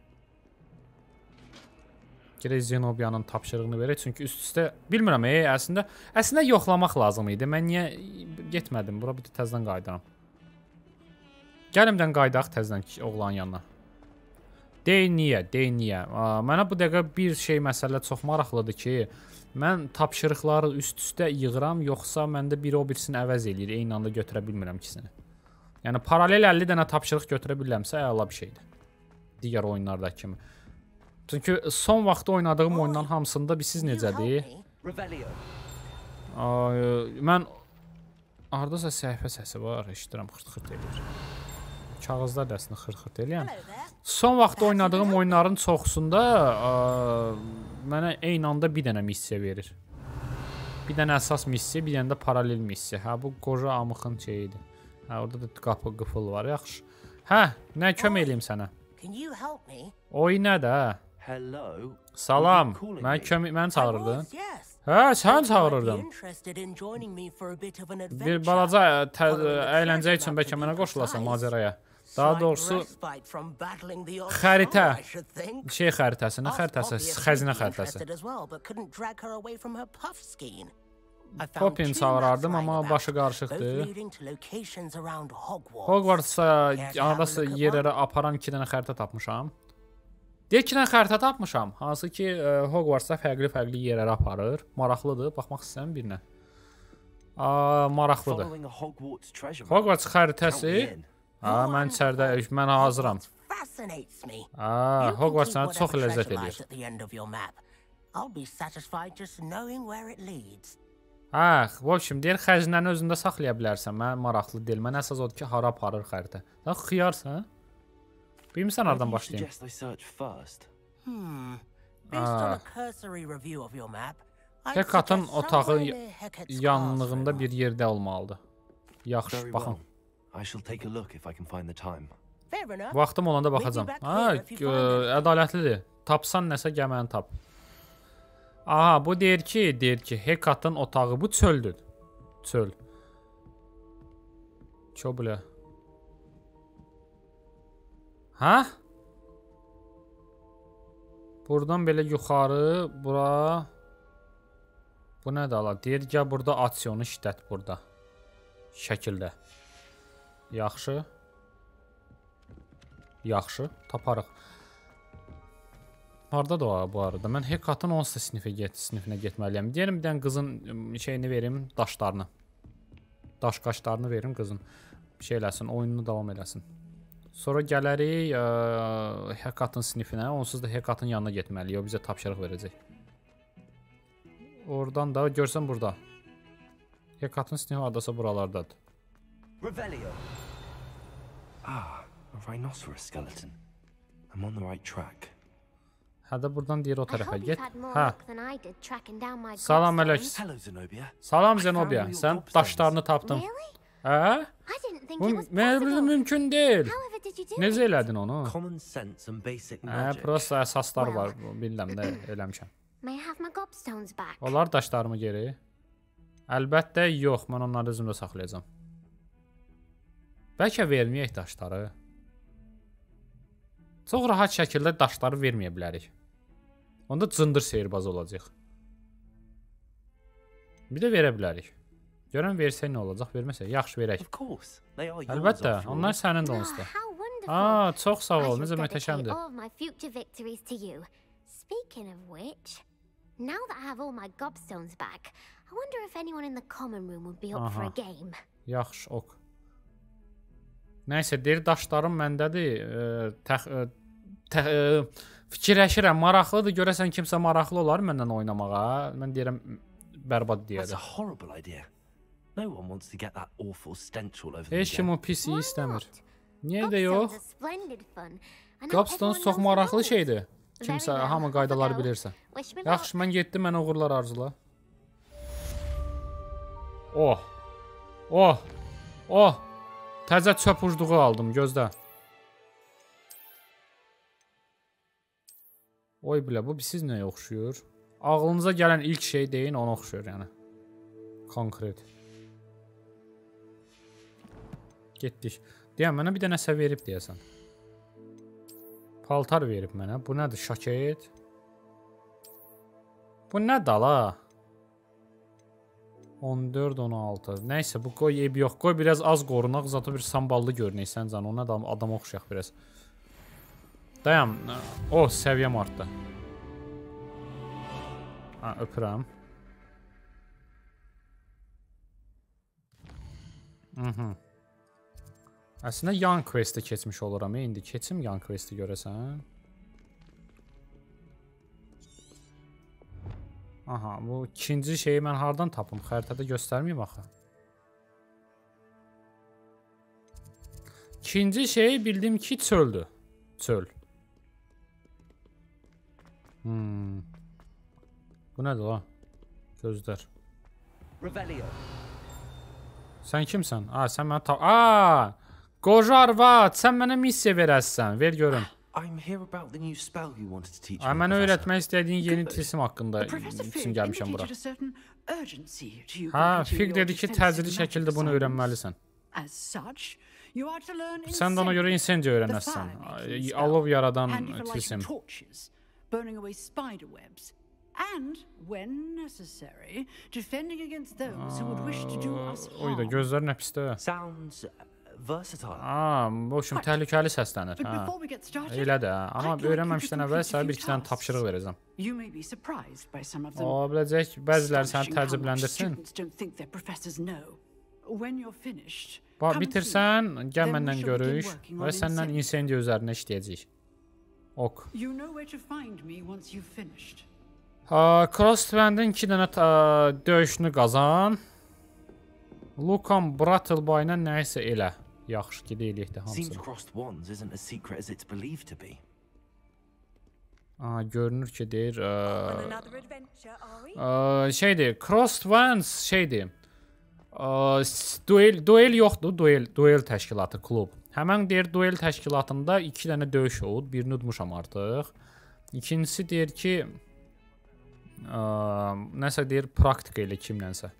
Gərək Zenobiyanın tapşırığını verək, çünki üst-üstə bilmirəm, e, əslində əslində yoxlamaq lazım idi. Mən niyə getmədim? Bura bir də təzədən qayıdıram. Gəlimdən qaydaq təzədən oğlanın yanına. Deyin niyə, deyin niyə. Mənə bu dəqiqə bir şey məsələ çox maraqlıdır ki, mən tapşırıqları üst-üstə yığıram, yoxsa məndə biri o birisini əvəz eləyir, eyni anda götürə bilmirəm ikisini. Yəni paralel 50 dənə tapşırıq götürə bilərəmsə əla bir şeydir. Digər oyunlardakı kimi. Çünki son vaxtda oynadığım oyunların hamısında biz siz Can you help necədir? me? Revelio. Ay, mən hardasa səhifə səsi var, eşidirəm xırt-xırt eləyir. Kağızlar eləyən. Hello there. Son vaxtda oynadığım oyunların çoxusunda ə, mənə eyni anda bir dənə missiya verir. Bir dənə əsas missiya, bir dənə də paralel missiya. Hə, bu qoca amıxın şeyidir. Hə, orada da qapı qıfıl var, yaxşı. Hə, nə kömək eləyim sənə? Oy nədə? Hello. Salam. Mən kömək mən çağırırdın. Hə, sən çağırırdın. Bir balaca ə, the əyləncə üçün bəlkə mənə qoşulasan macəraya. Daha doğrusu xəritə. think. şey xəritəsi, nə xəritəsi? Xəzinə xəritəsi. two çağırardım, amma başı qarışıqdır. Hogwarts-a Care to have a aradasa look at yerlərə aparan 2 dənə xəritə tapmışam. Deyək 2 dənə xəritə tapmışam. Hansı ki, ə, Hogwarts-da fərqli-fərqli yerlərə aparır. Maraqlıdır. Baxmaq istəyirəm birinə. A, maraqlıdır. Hogwarts xəritəsi. in. Ha, mən içəridə mən hazıram. Hogwarts fascinates me. Ha, You can Hogwarts keep sənə çox whatever ləzzət treasure lies eləyir. at the end of your map. I'll be satisfied just knowing where it leads. Ha, в общем, deyir xəzinəni özündə saxlaya bilərsən. Mən maraqlı deyil. Mən əsas odur ki, hara aparır xəritə. Sən xiyarsan? Bilmirsən Where do hardan you başlayım? suggest I search first? Hmm. Based on a cursory review of your map, I'd Hekatın suggest otağı somewhere near Hecat's yanlığında castle. bir yerdə olmalıdır. Yaxşı, Very baxın. I shall take a look if I can find the time. Fair enough. Vaxtım olanda baxacağam. back Ha, ədalətlidir. Tapsan nəsə gəl məni tap. Aha, bu deyir ki, deyir ki, Hekatın otağı bu çöldür. Çöl. Çöblə. Hə? Buradan belə yuxarı, bura Bu nədir ala? Deyir gəl burada aksiyonu işlət burada. Şəkildə. Yaxşı. Yaxşı, taparıq. Hardadır o bu arada? Mən Hekatın 10 sinifə get, sinifinə getməliyəm. Deyirəm bir dənə qızın şeyini verim, daşlarını. Daş qaşlarını verim qızın. Şey eləsin, oyununu davam eləsin. Sonra gələrik ə, Hekatın sinifinə. Onsuz da Hekatın yanına getməliyik. O bizə tapşırıq verəcək. Oradan da görsən burada. Hekatın sinifi adası buralardadır. Revelio. Ah, a rhinoceros skeleton. I'm on the right track. Hə də buradan deyir o I tərəfə hope you've get. had more Hə. luck than I did tracking down my Salam. Alex. Hello, Zenobia. Salam Zenobia. Sən daşlarını tapdın. Hə? Bu it was mən possible. mümkün deyil. Necə elədin onu? Hə, prosta əsaslar var. Bilirəm nə eləmişəm. Onlar daşlarımı geri. Əlbəttə yox, mən onları özümdə saxlayacağam. Bəlkə verməyək daşları. Çox rahat şəkildə daşları verməyə bilərik. Onda cındır seyrbaz olacaq. Bir də verə bilərik. Görən versək nə olacaq, verməsə yaxşı verək. Əlbəttə, onlar sənin də Oh, onsuz da. Aa, çox sağ ol. Necə möhtəşəmdir. Speaking of which, now that I have all my gobstones back, I wonder if anyone in the common room would be up for a Aha. game. Yaxşı, ok. Nəysə, deyir daşlarım məndədir. Ə, təx, ə, təx, ə, fikirləşirəm, maraqlıdır. Görəsən kimsə maraqlı olar məndən oynamağa. Mən deyirəm bərbad That's a deyəcək. horrible idea. No one wants to get that awful stench all over Heç them kim again. o pis iyi istəmir. Niyə də yox? Everyone çox maraqlı şeydir. Kimsə hamı qaydaları bilirsə. Yaxşı, mən getdim, mən uğurlar arzula. Oh. Oh. Oh. Təzə çöp ucluğu aldım, gözlə. Oy bilə, bu siz nəyə oxşuyur? Ağlınıza gələn ilk şey deyin, ona oxşuyur yəni. Konkret. Getdik. Deyəm, mənə bir dənə nəsə verib deyəsən. Paltar verib mənə. Bu nədir? Şaket. Bu nə dala? 14 16. Nəysə bu qoy eyb yox. Qoy biraz az qorunaq, zato bir samballı görünək sən can. Ona da adam oxşayaq biraz. Dayan. O, səviyyəm artdı. Ha, öpürəm. Mhm. Əslində yan quest-ə keçmiş oluram. e, İndi keçim yan quest-i görəsən. Aha, bu ikinci şeyi mən hardan tapım? Xəritədə göstərməyim axı. İkinci şey bildim ki çöldür. Çöl. Hmm. Bu nədir la? Gözlər. Revelio. Sən kimsən? A, sən mənə ta A! Qoca arvad, sən mənə missiya verəsən. Ver görüm. I'm here about the new spell you wanted to teach Ay, me, mənə Professor. öyrətmək istədiyin yeni tilsim haqqında Professor üçün Fig gəlmişəm bura. indicated a certain urgency to you Ha, completing Fig your dedi ki, defensive təcili magic şəkildə bunu assignments. öyrənməlisən. As such, you are to learn Sən də ona görə incendiya the öyrənəsən. fire-making Ay, spell, Alov yaradan handy for lighting tilsim. torches, burning away spider webs, and, when necessary, defending against those who would wish to do us Oy da harm. gözləri nə pisdir. Sounds Aa, bu üçün təhlükəli səslənir. Hə. Elə də, amma öyrənməmişdən əvvəl sənə bir iki dənə tapşırıq verəcəm. Ola biləcək, bəziləri səni təəccübləndirsin. Bax, bitirsən, gəl məndən görüş və səndən incendiary. incendiya üzərində işləyəcəyik. Ok. Crossbandin 2 dənə döyüşünü qazan. Lukan Brattleboy ilə nəyisə elə. Yaxşı, gedə eləyək də Seems hamısını. crossed wands isn't as secret as it's believed to be. Aha, görünür ki, deyir, ə, ə, şeydir, Crossed Wands şeydir. Ə, duel duel yoxdur, duel duel təşkilatı klub. Həmən deyir duel təşkilatında 2 dənə döyüş olub, birini udmuşam artıq. İkincisi deyir ki, ə, nəsə deyir praktika ilə kimlənsə.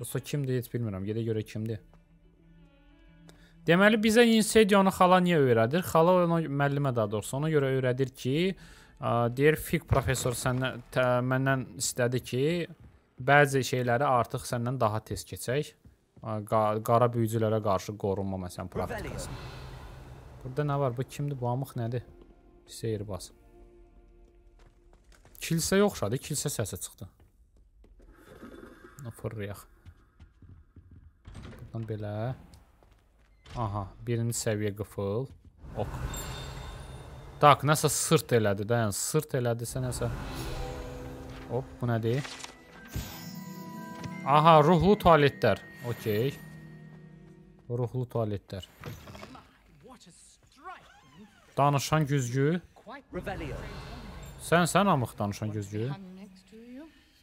Yoxsa kimdir heç bilmirəm, gedə görə kimdir. Deməli bizə Incendionu xala niyə öyrədir? Xala ona müəllimə daha doğrusu ona görə öyrədir ki, deyir Fig professor səndən tə- məndən istədi ki, bəzi şeyləri artıq səndən daha tez keçək. Qa- Qara büyücülərə qarşı qorunma məsələn praktikası. Burada nə var? Bu kimdir? Bu amıq nədir? Seyrbaz. Kilsəyə oxşadı. Kilsə səsi çıxdı. Nə fırlayaq. Buradan belə. Aha, birinci səviyyə qıfıl. Ok. Tak, nəsə sırt elədi, dayan. Sırt elədisə nəsə. Hop, bu nədir? Aha, ruhlu tualetlər. Okey. Ruhlu tualetlər. Danışan güzgü. Sən sən amıq danışan güzgü.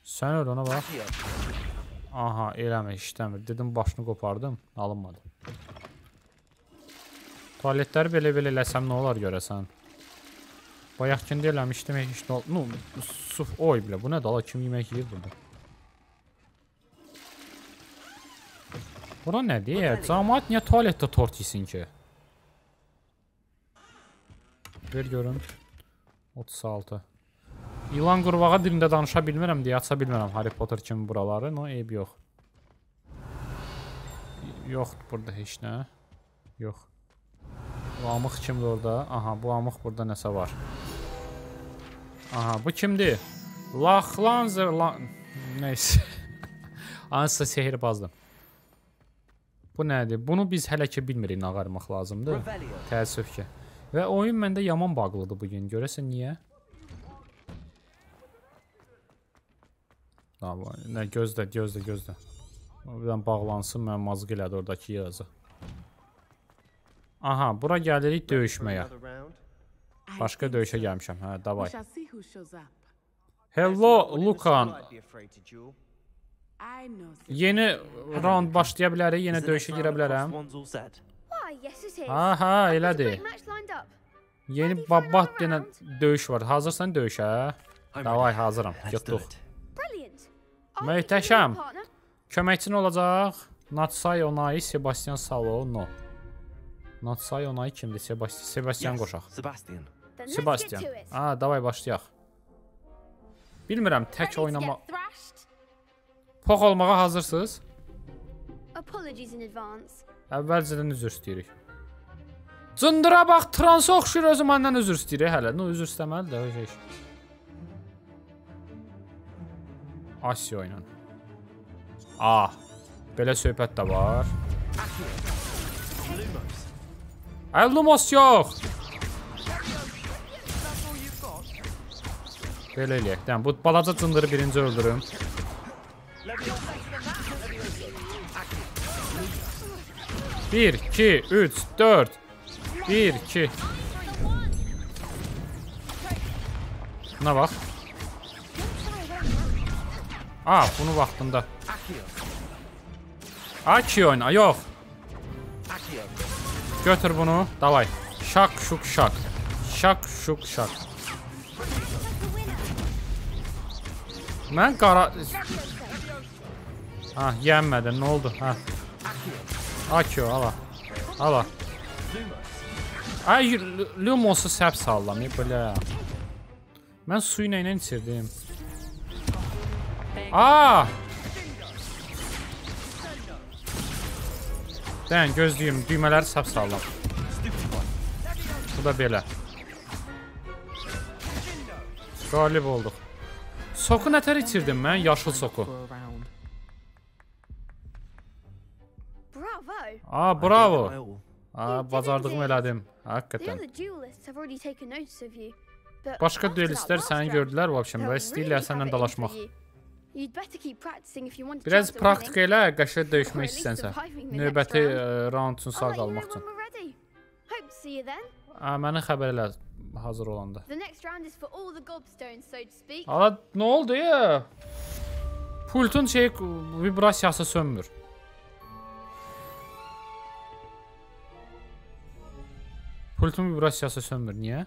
Sən öl ona bax. Aha, eləmə işləmir. Dedim başını qopardım, alınmadı. Tualetləri belə-belə eləsəm nə olar görəsən? Bayaqkində eləmişdim, heç nə ol... Nu, suf, oy bilə, bu nədir? Allah kim yemək yeyir burada? Bura nədir? Cəmaət niyə tualetdə tort yesin ki? Ver görün. 36. İlan qurbağa dilində danışa bilmirəm deyə aça bilmirəm Harry Potter kimi buraları. No, eyb yox. Yoxdur burada heç nə. Yox. Bu amıq kimdir orada? Aha, bu amıq burada nəsə var. Aha, bu kimdir? Laxlanzer lan... Neyse. Hansısa sehirbazdır. Bu nədir? Bunu biz hələ ki bilmirik nə qarmaq lazımdır. Təəssüf ki. Və oyun məndə yaman bağlıdır bu gün. Görəsən niyə? Nə gözlə, gözlə, gözlə. Birdən bağlansın, mən mazıq elədi oradakı yazı. Aha, bura gəlirik döyüşməyə. Başqa döyüşə gəlmişəm. Hə, davay. Hello, Lukan. Yeni round başlaya bilərik, yenə döyüşə girə bilərəm. wands all set? Why, yes it is. Aha, There's a elədir. Yeni another yenə döyüş var. Hazırsan döyüşə? Davay, hazıram. Getdik. Möhtəşəm. Köməkçin olacaq. Natsai Onay, Sebastian Salo, no. Natsai Onay kimdir? Sebastian, Sebastian Yes, qoşaq. Sebastian. Sebastian. Aa, davay başlayaq. Bilmirəm, tək oynama. Pox olmağa hazırsınız? Apologies in advance. Əvvəlcədən üzr istəyirik. Cındıra bax, transa oxşur özü məndən üzr istəyir hələ. No, üzr istəməli də o şey. Asiya ilə. Ah. Belə söhbət də var. Lumos yox. Belə eləyək. Dəм, bu balaca cındırı birinci öldürüm. Bir, iki, üç, dört. Bir, iki. Buna bax. Aa, bunu vaxtında. Aki oyna, yox. Götür bunu, davay. Şak, şuk, şak. Şak, şuk, şak. Mən qara... Ha, yenmədin, nə oldu? Ha. Akio, ala. Ala. Ay, Lu- Lumosu səp sallam, belə. Mən suyu ilə içirdim. Aa! Dən gözləyim, düymələri səp sallam. Bu da belə. Qalib olduq. Soku nətər içirdim mən? Yaşıl soku. I bravo. Aa, bacardığımı elədim. But Başqa duelistlər səni gördülər vəbşəm və istəyirlər səndən dalaşmaq. Biraz chance at praktik winning. elə, qəşəng döyüşmək the Növbəti next e, round üçün sağ qalmaq üçün. məni xəbər elə hazır olanda. Ala nə oldu ya? Pultun şey vibrasiyası sönmür. Pultun vibrasiyası sönmür. Niyə?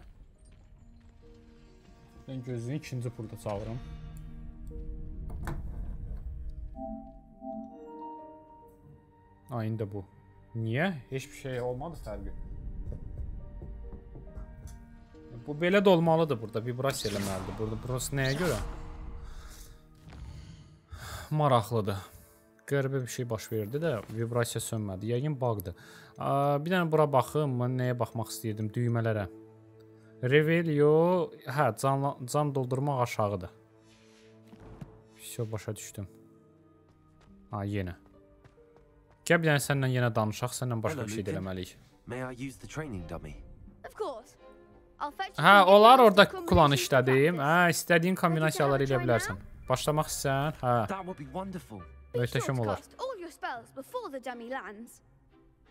Mən gözlüyün ikinci pulta çağırım. Ha, indi bu. Niyə? Heç bir şey olmadı fərqi. Bu belə də olmalıdır burada. Vibrasiya eləməlidir. Burada burası nəyə görə? Maraqlıdır. Qəribə bir şey baş verdi də vibrasiya sönmədi. Yəqin bağdır. Aa, bir dənə bura baxım. Mən nəyə baxmaq istəyirdim? Düymələrə. Revelio, hə, can can doldurmaq aşağıdır. Всё başa düşdüm. Ha, yenə. Gəl bir dənə səndən yenə danışaq, səndən başqa bir şey də eləməliyik. Hə, master orada to işlədim. Hə, istədiyin kombinasiyaları to elə have a try bilərsən. Başlamaq istəsən, hə. Möhtəşəm olar.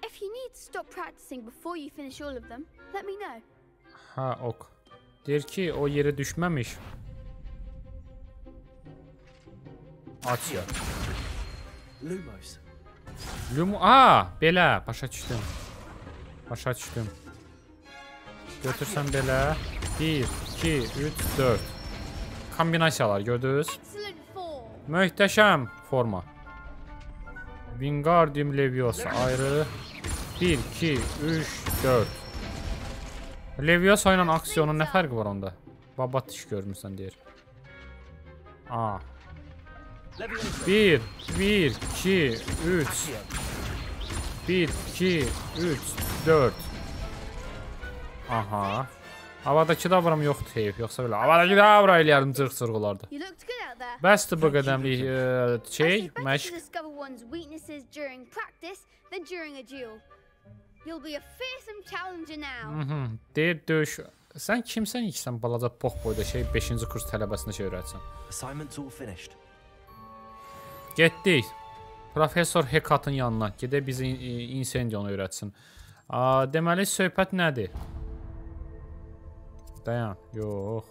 If you need to stop practicing before you finish all of them, let me know. Hə, ok. Deyir ki, o yerə düşməmiş. Aç ya. Lumos. Lum, a, belə, başa düşdüm. Başa düşdüm. Götürsən belə. 1 2 3 4. Kombinasiyalar gördünüz? Möhtəşəm forma. Wingardium Leviosa ayrı 1 2 3 4. Leviosa ilə aksiyonun nə fərqi var onda? Babat iş görmüsən deyir. A. 1 1 2 3 1 2 3 4 Aha. Havadakı da vuram yoxdur heyf, yoxsa belə. Havadakı da vura eləyərdim cırıq-cırıq olardı. Bəsdir bu qədəmlik e, şey, məşq. Mhm. Deyir döyüş. Sən kimsən ki, sən balaca pox boyda şey 5-ci kurs tələbəsinə şey öyrətsən? Assignment's all finished. Getdik. Professor Hekatın yanına. Gedək bizi in- incendionu öyrətsin. Deməli söhbət nədir? Dayan. Yox.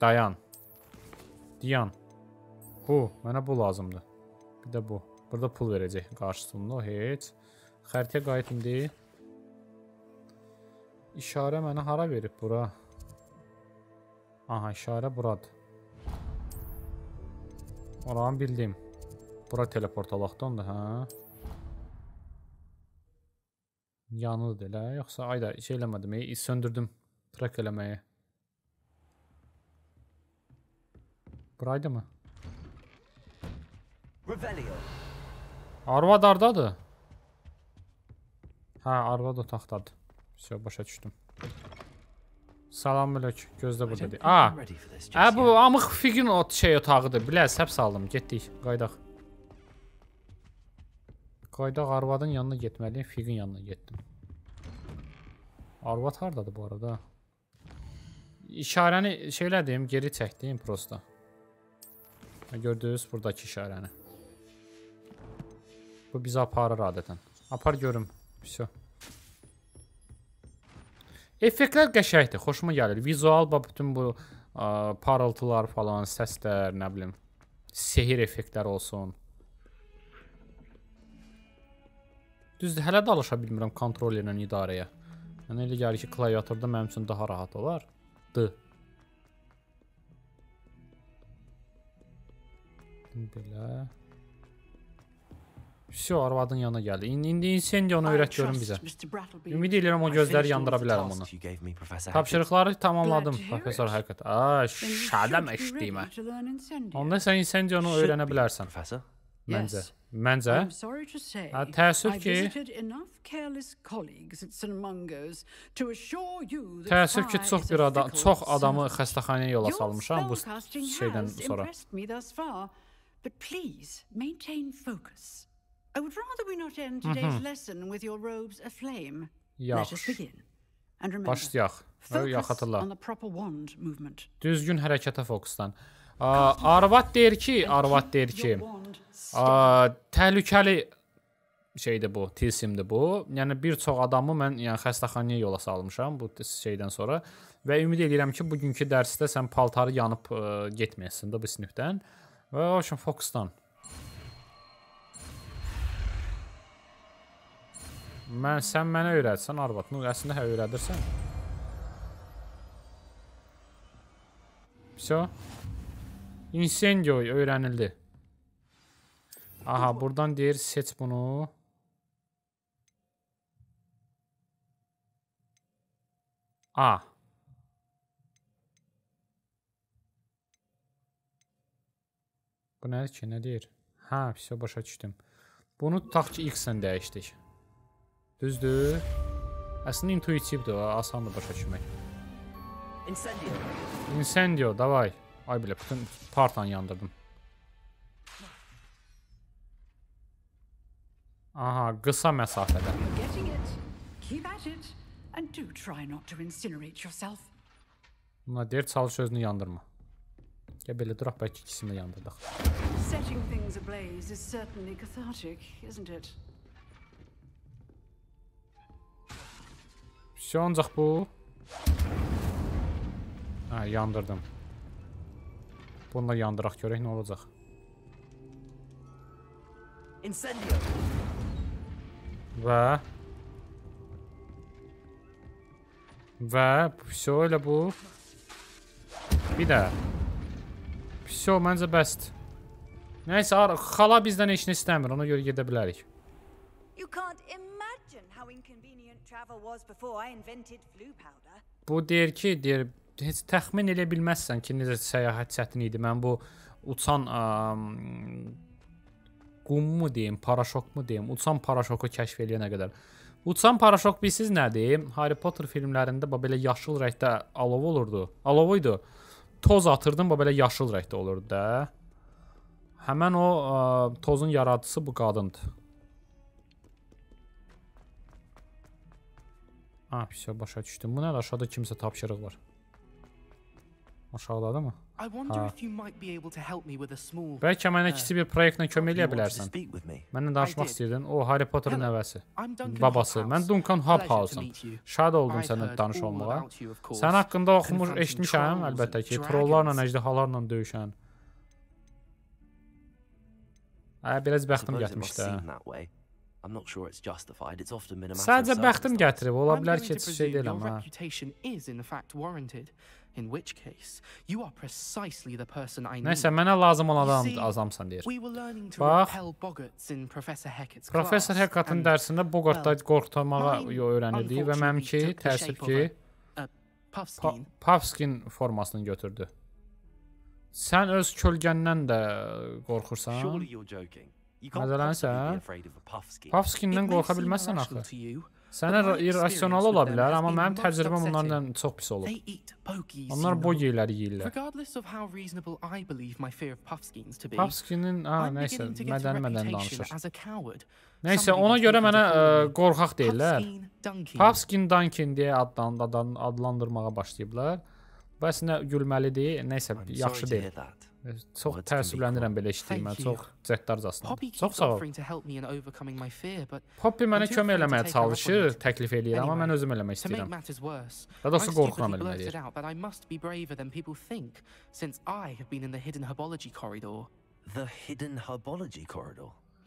Dayan. Dayan. Bu, mənə bu lazımdır. Bir də bu. Burada pul verəcək qarşısında heç. Xəritəyə qayıt indi. İşarə mənə hara verib bura? Aha, işarə buradır. Oranı bildim. Bura teleport alaqdı onda, hə? Yanıdır elə, yoxsa ayda şey eləmədim, ey, söndürdüm trak eləməyi. Buraydı mı? Revelio. Arvad hardadır? Hə, arvad otaqdadır. Всё, başa düşdüm. Salam mülək, gözlə burdadır. A, a, bu amıq figin o şey otağıdır. Biləz, həb saldım, getdik, qaydaq. Qaydaq, arvadın yanına getməliyim, figin yanına getdim. Arvad hardadır bu arada? İşarəni şeylədim, geri çəkdim prosta. Gördünüz buradakı işarəni. Bu bizi aparır adətən. Apar görüm, vəsə. Effektlər qəşəngdir, xoşuma gəlir. Vizual bax bütün bu ə, parıltılar falan, səslər, nə bilim, sehir effektləri olsun. Düzdür, hələ də alışa bilmirəm kontrollerlə idarəyə. Yəni elə gəlir ki, klaviaturda mənim üçün daha rahat olar. D. Belə. Vsyo, arvadın yanına gəldi. İndi, indi incendionu I öyrət trust bizə. Ümid edirəm o gözləri yandıra bilərəm onu. Tapşırıqları tamamladım, professor. Hackett. You şadam eşitdiyimə. Onda sən incendionu Should öyrənə bilərsən. Məncə. Məncə. Ha, təəssüf ki- Təəssüf ki, çox bir a adam, çox adamı xəstəxanaya yola salmışam bu şeydən sonra. but please maintain focus. I would rather we not end today's lesson with your robes aflame. Let us Yaxşı. begin. And remember, Başlayaq. Ö, Ya focus xatırla. on the proper wand movement. Düzgün hərəkətə fokuslan. Arvad deyir ki, arvad deyir ki, aa, təhlükəli şeydir bu, tilsimdir bu. Yəni bir çox adamı mən yəni xəstəxanaya yola salmışam bu şeydən sonra və ümid edirəm ki, bugünkü dərsdə sən paltarı yanıb ə, getməyəsən də bu sinifdən. Və o üçün fokuslan. Mən sən mənə öyrətsən arvad. Nu əslində hə öyrədirsən. Vso. Incendio öyrənildi. Aha, buradan deyir seç bunu. A. Bu nədir ki, nə deyir? Hə, vso başa düşdüm. Bunu tutaq ki, X-lə dəyişdik. Düzdür? Əslində intuitivdir, asandır başa düşmək. Incendio. Incendio, davay. Ay bilə, bütün partanı yandırdım. Aha, qısa məsafədə. Buna deyir, çalış özünü yandırma. Gəl belə duraq, bəlkə ikisini də yandırdıq. Setting things ablaze is certainly cathartic, isn't it? Vse ancaq bu. Hə, yandırdım. Bunu da yandıraq görək nə olacaq. Incendio. Və Və vəsə elə bu. Bir də. Vəsə məncə bəsdir. Nəysə, xala bizdən heç nə istəmir. Ona görə gedə bilərik. You can't travel was before I invented flu powder. Bu deyir ki, deyir heç təxmin elə bilməzsən ki, necə səyahət çətin idi. Mən bu uçan əm, qummu deyim, paraşokmu deyim, uçan paraşoku kəşf eləyənə qədər. Uçan paraşok bilirsiz nədir? Harry Potter filmlərində bax belə yaşıl rəngdə alov olurdu. Alov idi. Toz atırdın, bax belə yaşıl rəngdə olurdu da. Həmən o ə, tozun yaradıcısı bu qadındır. Ah, pis, başa düşdüm. Bu nədir? Aşağıda kimsə tapşırıq var. Aşağıdadır mı? Ha. Bəlkə mənə kiçik bir proyektlə kömək eləyə bilərsən. Mənlə danışmaq istəyirdin. O Harry Potterin nəvəsi. Babası. Mən Duncan you. Şad oldum heard tanış olmağa. Sən haqqında oxumuş, eşitmişəm əlbəttə ki, trollarla, əjdahalarla döyüşən. Hə, biraz bəxtim gətirmişdi. I'm not sure it's justified. It's often been a matter Sadəcə bəxtim gətirib. Ola bilər ki, heç şey deyil amma. reputation is in fact warranted. In which case, you are precisely the person I need. Nəysə, mənə lazım olan adam azamsan deyir. Bax. Professor and dərsində Bogartda qorxutmağa mine öyrənirdik və mənimki təəssüf ki. Pavskin formasını götürdü. Sən öz kölgəndən də qorxursan? Surely you're joking. Məsələn sən may qorxa bilməzsən axı. my irrasional ola bilər, amma mənim təcrübəm onlardan çox pis you Onlar know. bogiləri yeyirlər. Pavskinin, ha, nəysə, mədəni-mədəni reputation danışır. Nəysə, ona görə mənə ə, qorxaq deyirlər. Puffskein Dunkin. Deyə adlan, adlan, adlandırmağa başlayıblar. Bu əslində gülməlidir. Nəysə, yaxşı deyil. Çox təəssüblənirəm belə you. Çox cəhddarcasına. Çox sağ ol. Poppy mənə kömək eləməyə çalışır, təklif eləyir, amma mən özüm eləmək istəyirəm. Daha doğrusu qorxuram blurted deyir. out that I must be braver than people think, since I have been in the hidden herbology corridor.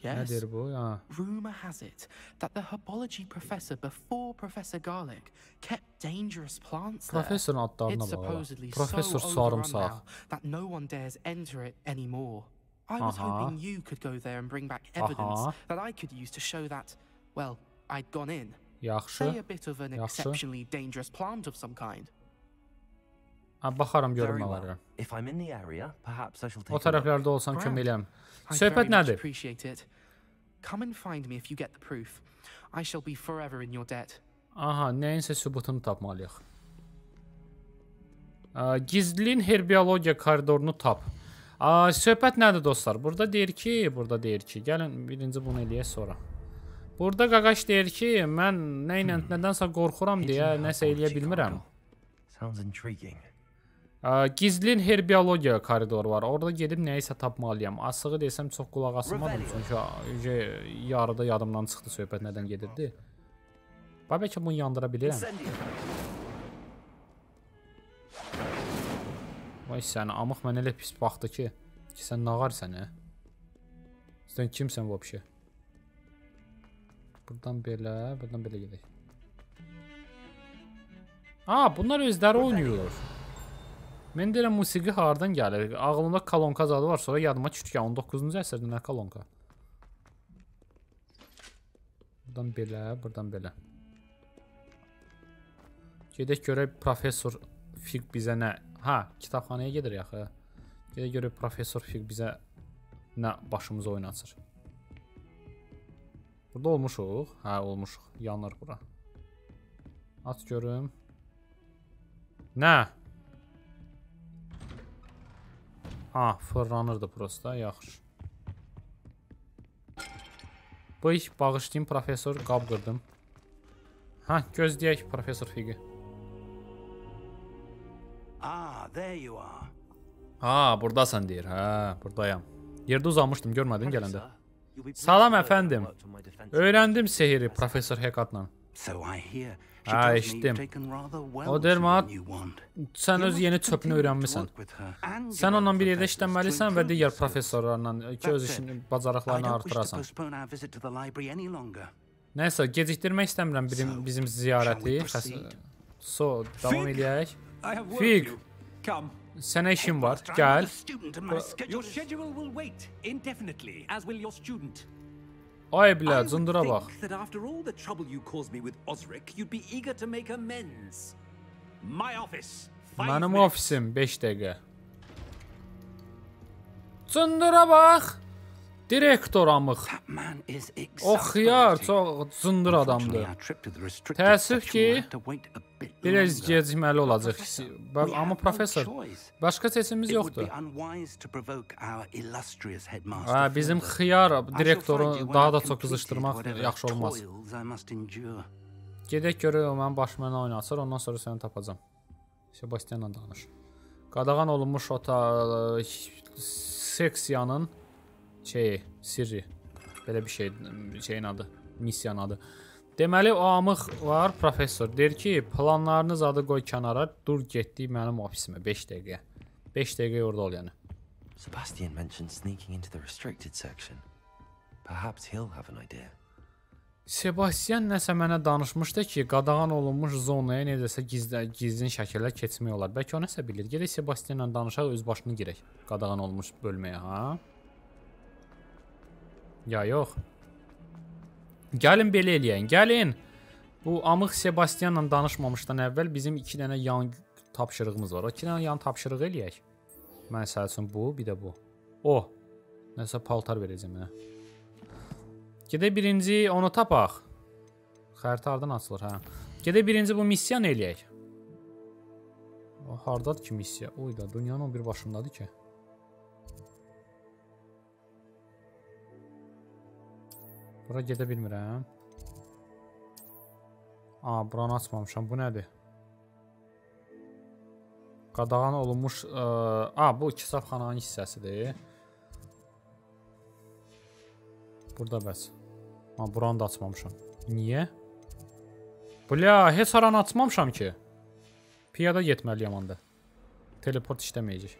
The hidden herbology corridor. Yes. Nədir bu? Ha. Rumor has it that the herbology professor before Professor Garlic kept dangerous plants there. Professorun adlarına It's bax. hala. supposedly Professor so overrun Sarımsaq. now that no one dares enter it anymore. I was Aha. hoping you could go there and bring back evidence Aha. that I could use to show that, well, I'd gone in. Yaxşı. Say a bit of an Yaxşı. exceptionally dangerous plant of some kind. Ha, baxaram görüm Very nə well. var. If I'm in the area, perhaps I shall take O a look. tərəflərdə olsam Grand. kömək eləyəm. I Söhbət very much nədir? Come and find me if you get the proof. I shall be forever in your debt. Aha, nəyinsə sübutunu tapmalıyıq. Gizlin herbiologiya koridorunu tap. Söhbət nədir dostlar? Burada deyir ki, burada deyir ki, gəlin birinci bunu eləyək sonra. Burada qaqaş deyir ki, mən nə ilə nədənsə qorxuram deyə nəsə eləyə bilmirəm. Sounds intriguing. Gizlin herbiologiya koridoru var. Orada gedib nəyisə tapmalıyam. Asığı desəm çox qulaq asmadım çünki öncə yarıda yadımdan çıxdı söhbət nədən gedirdi. Bax bəlkə bunu yandıra bilirəm. Vay səni, amıq mənə elə pis baxdı ki, ki sən nağarsan, hə? Sən kimsən vəbşə? Burdan belə, burdan belə gedək. Aa, bunlar özləri oynayır. Mən deyirəm musiqi hardan gəlir? Ağlımda kolonka zadı var, sonra yadıma düşdü ki, 19-cu əsrdə nə kolonka? Burdan belə, burdan belə. Gedək görək professor Fig bizə nə? Ha, kitabxanaya gedirik axı. Gedək görək professor Fig bizə nə başımıza oynatsır. Burada olmuşuq. Hə, olmuşuq. Yanır bura. Aç görüm. Nə? Ha, fırlanırdı prosta. Yaxşı. Bıy, bağışlayın professor, qab qırdım. Ha, gözləyək professor Figi. Ah, there you are. Ha, burdasan deyir. Hə, burdayam. Yerdə uzanmışdım, görmədin gələndə. Salam əfəndim. Öyrəndim sehiri Professor professor Hekatla. So I hear. She Ah, tells me eşitdim. you've taken rather well O to der the mat- new wand. Sən You öz must yeni çöpünü continue to öyrənmisən. work with her and Sən your onunla other bir yerdə professors to işləməlisən və improve digər yourself. professorlarla ki, öz That's it. işin I bacarıqlarını don't wish to artırasan. postpone our visit to the library any longer. Nəysə, gecikdirmək istəmirəm bizim So, bizim shall ziyarəti. we Xəs- proceed? So, davam Fig! eləyək. I have work Fig. for you. Come. Sənə işim var. Master, I'm not Gəl. a student and my schedule Your is- schedule will wait indefinitely, as will your student. Ay I bilə, would cındıra bax. think that after all the trouble you caused me with Osric, you'd be eager to make amends. My office. Five Mənim minutes. ofisim 5 dəqiqə. Cındıra bax. Direktor amıq. That man is O xiyar çox cındır adamdır. Təəssüf ki, will have to wait a bit Biraz longer. gecikməli olacaq. Bax, Amma professor, başqa seçimimiz yoxdur. Hə, bizim xiyar direktoru daha da çox qızışdırmaq yaxşı olmaz. Gedək görək o mənim başıma nə oynatsın, ondan sonra səni tapacam. Sebastianla danış. Qadağan olunmuş o ta seksiyanın şeyi, sirri. Belə bir şey şeyin adı, missiyanın adı. Deməli o amıq var, professor. Deyir ki, planlarınız adı qoy kənara, dur getdik mənim ofisimə 5 dəqiqə. 5 dəqiqə orada ol yəni. Sebastian mentioned sneaking into the restricted section. Perhaps he'll have an idea. Sebastian nəsə mənə danışmışdı ki, qadağan olunmuş zonaya necəsə gizli gizlin şəkildə keçmək olar. Bəlkə o nəsə bilir. Gedək Sebastianla danışaq, öz başını girək. Qadağan olunmuş bölməyə, ha? Ya yox. Gəlin belə eləyək. Gəlin. Bu amıq Sebastianla danışmamışdan əvvəl bizim 2 dənə yan tapşırığımız var. O 2 dənə yan tapşırıq eləyək. Məsəl üçün bu, bir də bu. O. Nəsə paltar verəcəm mənə. Gedək birinci onu tapaq. Xəritə hardan açılır, hə? Gedək birinci bu missiyanı eləyək. O hardadır ki missiya? Oy da dünyanın o bir başındadır ki. Bura gedə bilmirəm. A, buranı açmamışam. Bu nədir? Qadağan olunmuş, ə, a, bu kitabxananın hissəsidir. Burada bəs. Ha, buranı da açmamışam. Niyə? Bля, heç haranı açmamışam ki. Piyada getməliyəm onda. Teleport işləməyəcək.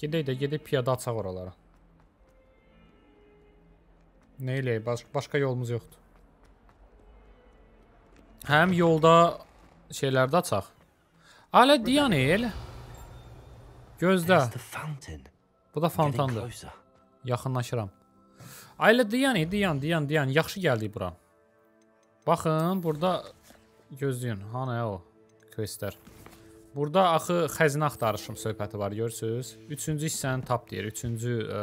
Gedək də gedib piyada açaq oralara. Nə eləyək? Baş başqa yolumuz yoxdur. Həm yolda şeylərdə açaq. Alə Dianel. Gözlə. There's the fountain. Bu da fontandır. Yaxınlaşıram. Ayla Diyan, Diyan, Diyan, Diyan. Yaxşı gəldik bura. Baxın, burada gözləyin. Hanı o? Questlər. Burada axı xəzinə axtarışım söhbəti var, görürsüz? 3-cü hissəni tap deyir. 3-cü ə,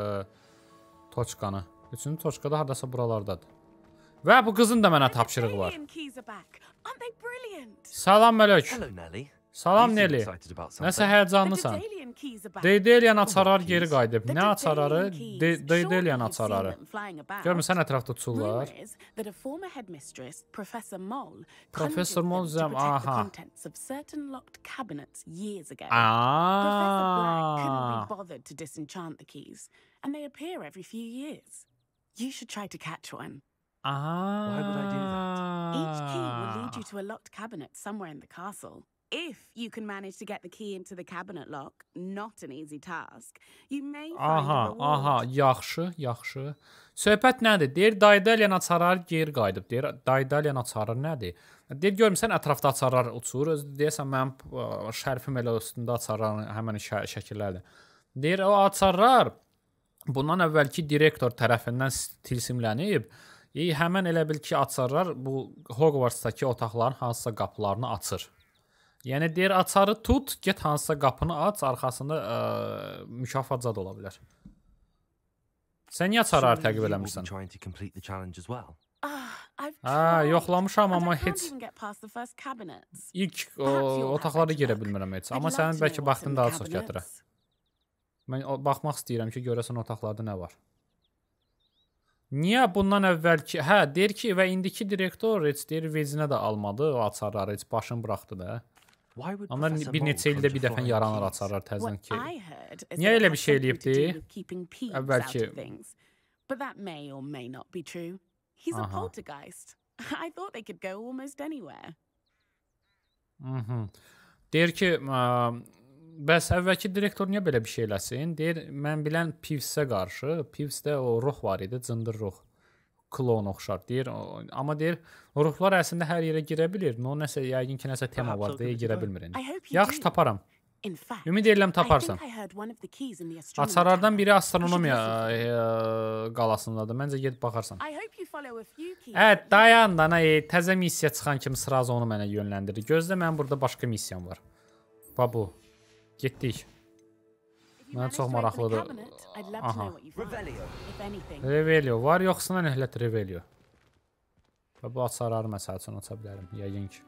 toçkanı. 3-cü toçka da hardasa buralardadır. Və bu qızın da mənə tapşırığı var. keys are back. Aren't they brilliant? Salam Mələk. Hello, Nelly. Salam something. Nəsə həyəcanlısan. Daedalian keys are back. Deydelian açarlar geri keys? qayıdıb. The Nə keys. De- Deydelian about. Görmüsən ətrafda headmistress, Professor to zəm- aha. contents You should try to catch one. Aa. Why would I do that? Each key will lead you to a locked cabinet somewhere in the castle. If you can manage to get the key into the cabinet lock, not an easy task, you may Aha, aha, yaxşı, yaxşı. Söhbət nədir? Deyir Daidalian açarlar geri qayıdıb. Deyir Daidalian açarı nədir? Deyir görmüsən ətrafda açarlar uçur. Öz deyəsən mənim ə, şərfim elə üstündə açarların həmin şə şəkillərdir. Deyir o açarlar bundan əvvəlki direktor tərəfindən tilsimlənib. E, həmin elə bil ki, açarlar bu Hogwartsdakı otaqların hansısa qapılarını açır. Yəni deyir açarı tut, get hansısa qapını aç, arxasında ə, mükafat zad ola bilər. Sən niyə Surely təqib eləmirsən? Ah, tried, yoxlamışam amma heç ilk o, otaqlara girə bilmirəm heç. Amma sənin bəlkə in daha çox gətirər. Mən baxmaq istəyirəm ki, görəsən otaqlarda nə var. Niyə bundan əvvəlki, hə, deyir ki, və indiki direktor heç deyir vecinə də almadı o açarları, heç başını buraxdı da. Professor bir neçə ildə bir dəfə yaranır açarlar What ki. Niyə elə bir şey eləyibdi? Əvvəlki-. But that may or may not be true. He's a Aha. poltergeist. I thought they could go almost anywhere. Mhm. Deyir ki, ə, bəs əvvəlki direktor niyə belə bir şey eləsin? Deyir, mən bilən Pivsə qarşı, Pivsdə o ruh var idi, cındır ruh. Klon oxşar. Deyir, o- amma deyir, ruhlar əslində hər yerə girə bilir. No nəsə yəqin ki, nəsə tema var deyə girə bilmir indi. Yaxşı taparam. Ümid edirəm taparsan. Açarlardan biri astronomiya ə, qalasındadır. Məncə gedib baxarsan. You- dayan da, nə təzə missiya çıxan kimi sırazı onu mənə yönləndirir. Gözlə mənim burada başqa missiyam var. Bax bu. Getdik. Mənə çox maraqlıdır. Aha. Revelio. Var yoxsa nəhlət Revelio? Və bu açarları məsəl üçün aça bilərəm, yəqin ki.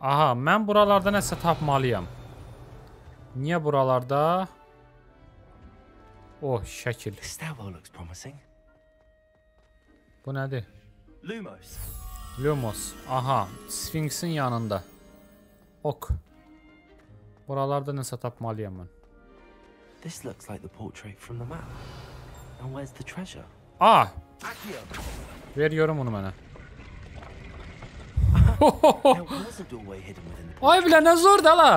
Aha, mən buralarda nəsə tapmalıyam. Niyə buralarda? Oh, şəkil. Bu nədir? Lumos. Lumos. Aha, Sfinksin yanında. Ok. Buralarda nəsə tapmalıyam mən. This looks like the portrait from the map. And where's the treasure? Ah, Accio. ver yorum onu mənə. Ay bilə nə zor da la.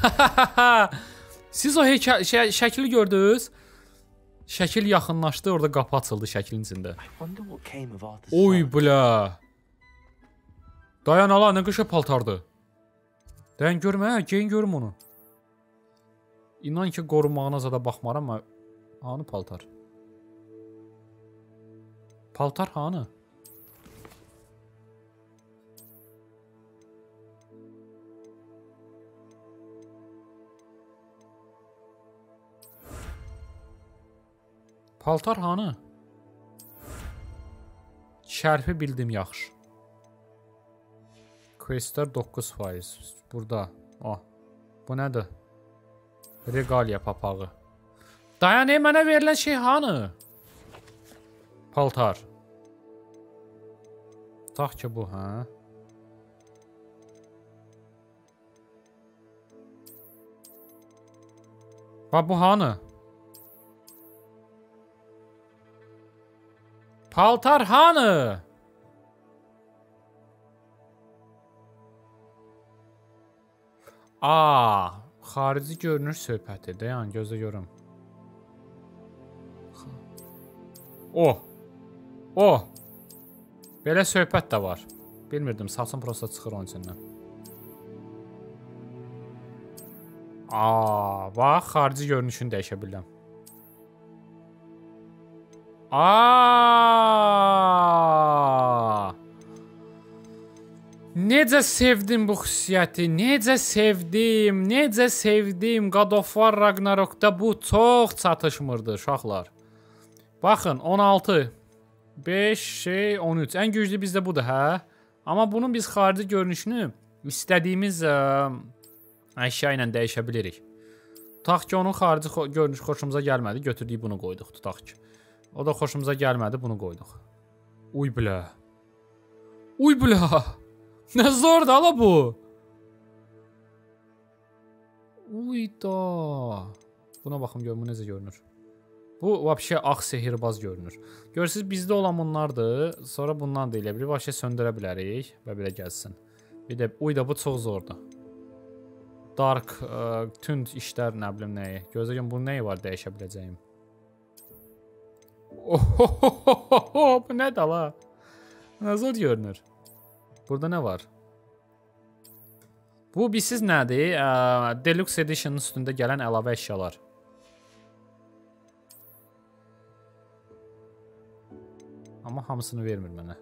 Siz o şey, şəkli gördünüz? Şəkil yaxınlaşdı, orada qapı açıldı şəklin içində. Oy bilə. Dayan ala, nə qışa paltardı. Dayan görmə, hə, geyin görüm onu. İnan ki, qorunmağına zada baxmaram, amma hanı paltar? Paltar hanı? Paltar hanı? Şərfi bildim yaxşı. Questlər 9%. Burada. O. Bu nədir? Regaliya papağı. Dayan, ey, mənə verilən şey hanı? Paltar. Tax ki bu, hə? Bax bu hanı? Paltar hanı? Aa, xarici görünüş söhbəti. Dayan, gözlə görüm. O. O. Belə söhbət də var. Bilmirdim, saçım prosta çıxır onun içindən. Aa, bax, xarici görünüşünü dəyişə bilirəm. Aa! Necə sevdim bu xüsusiyyəti, necə sevdim, necə sevdim. God of War Ragnarokda bu çox çatışmırdı uşaqlar. Baxın, 16, 5, şey, 13. Ən güclü bizdə budur, hə? Amma bunun biz xarici görünüşünü istədiyimiz ə, əşya ilə dəyişə bilirik. Tutaq ki, onun xarici xo görünüşü xoşumuza gəlmədi, götürdük bunu qoyduq, tutaq ki. O da xoşumuza gəlmədi, bunu qoyduq. Uy bilə. Uy bilə. Nə zordur ala bu. Uy da. Buna baxım görüm bu necə görünür. Bu vəbşə ağ sehirbaz görünür. Görürsüz bizdə olan bunlardır. Sonra bundan da elə bilir. Vəbşə söndürə bilərik və belə gəlsin. Bir də uy da bu çox zordur. Dark, ə, tünd işlər, nə bilim nəyi. Gözləyim bu nəyi var dəyişə biləcəyim. Ohohoho, bu nədir la? Nə zor görünür. Burada nə var? Bu bilsiz nədir? Ə, Deluxe Edition'ın üstündə gələn əlavə əşyalar. Amma hamısını vermir mənə.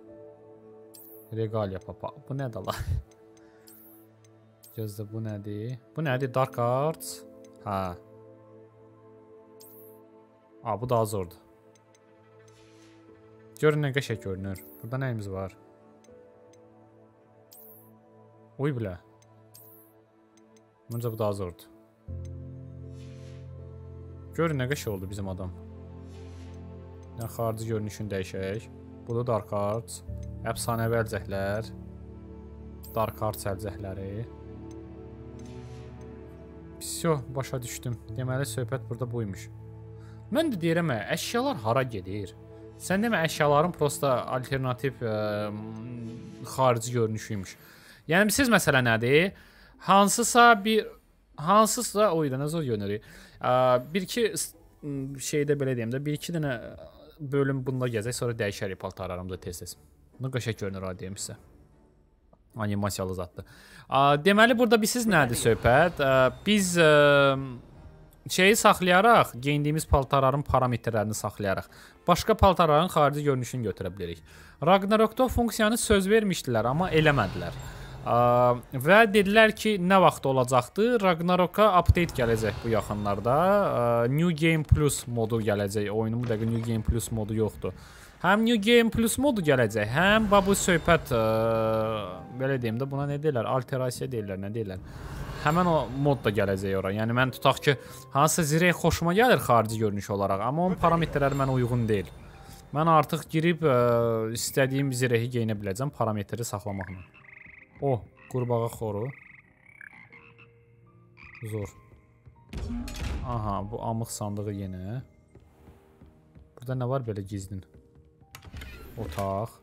Regaliya papa. Bu nədir la? Gözlə bu nədir? Bu nədir? Dark Arts. Hə. A, bu daha zordur. Görün nə qəşəng görünür. Burada nəyimiz var? Uy bilə. Məncə bu daha zordur. Görün nə qəşəng oldu bizim adam. Yəni xarici görünüşünü dəyişək. Bu da Dark Arts. Əfsanəvi əlcəklər. Dark Arts əlcəkləri. Всё, başa düşdüm. Deməli söhbət burada buymuş. Mən də deyirəm, əşyalar hara gedir? Sən demə əşyaların prosta alternativ ə, xarici görünüşüymüş. Yəni siz məsələ nədir? Hansısa bir hansısa o ilə nə zor görünür. Bir iki şeydə belə deyim də, bir iki dənə bölüm bunda gəzək, sonra dəyişərik paltarlarımızı tez-tez. Bu qəşəng görünür ha deyim sizə. Animasiyalı zaddır. Deməli burada biz siz nədir söhbət? Biz şeyi saxlayaraq, geyindiyimiz paltarların parametrlərini saxlayaraq başqa paltarların xarici görünüşünü götürə bilərik. Ragnarokda o funksiyanı söz vermişdilər, amma eləmədilər. Və dedilər ki, nə vaxt olacaqdı? Ragnaroka update gələcək bu yaxınlarda. New Game Plus modu gələcək. Oyunun bu dəqiqə New Game Plus modu yoxdur. Həm New Game Plus modu gələcək, həm bu söhbət ə, belə deyim də buna nə deyirlər? Alterasiya deyirlər, nə deyirlər? Həmin o mod da gələcək ora. Yəni mən tutaq ki, hansısa zireh xoşuma gəlir xarici görünüş olaraq, amma onun parametrləri mənə uyğun deyil. Mən artıq girib ə, istədiyim zirehi geyinə biləcəm parametri saxlamaqla. O, qurbağa xoru. Zor. Aha, bu amıq sandığı yenə. Burada nə var belə gizlin? Otaq.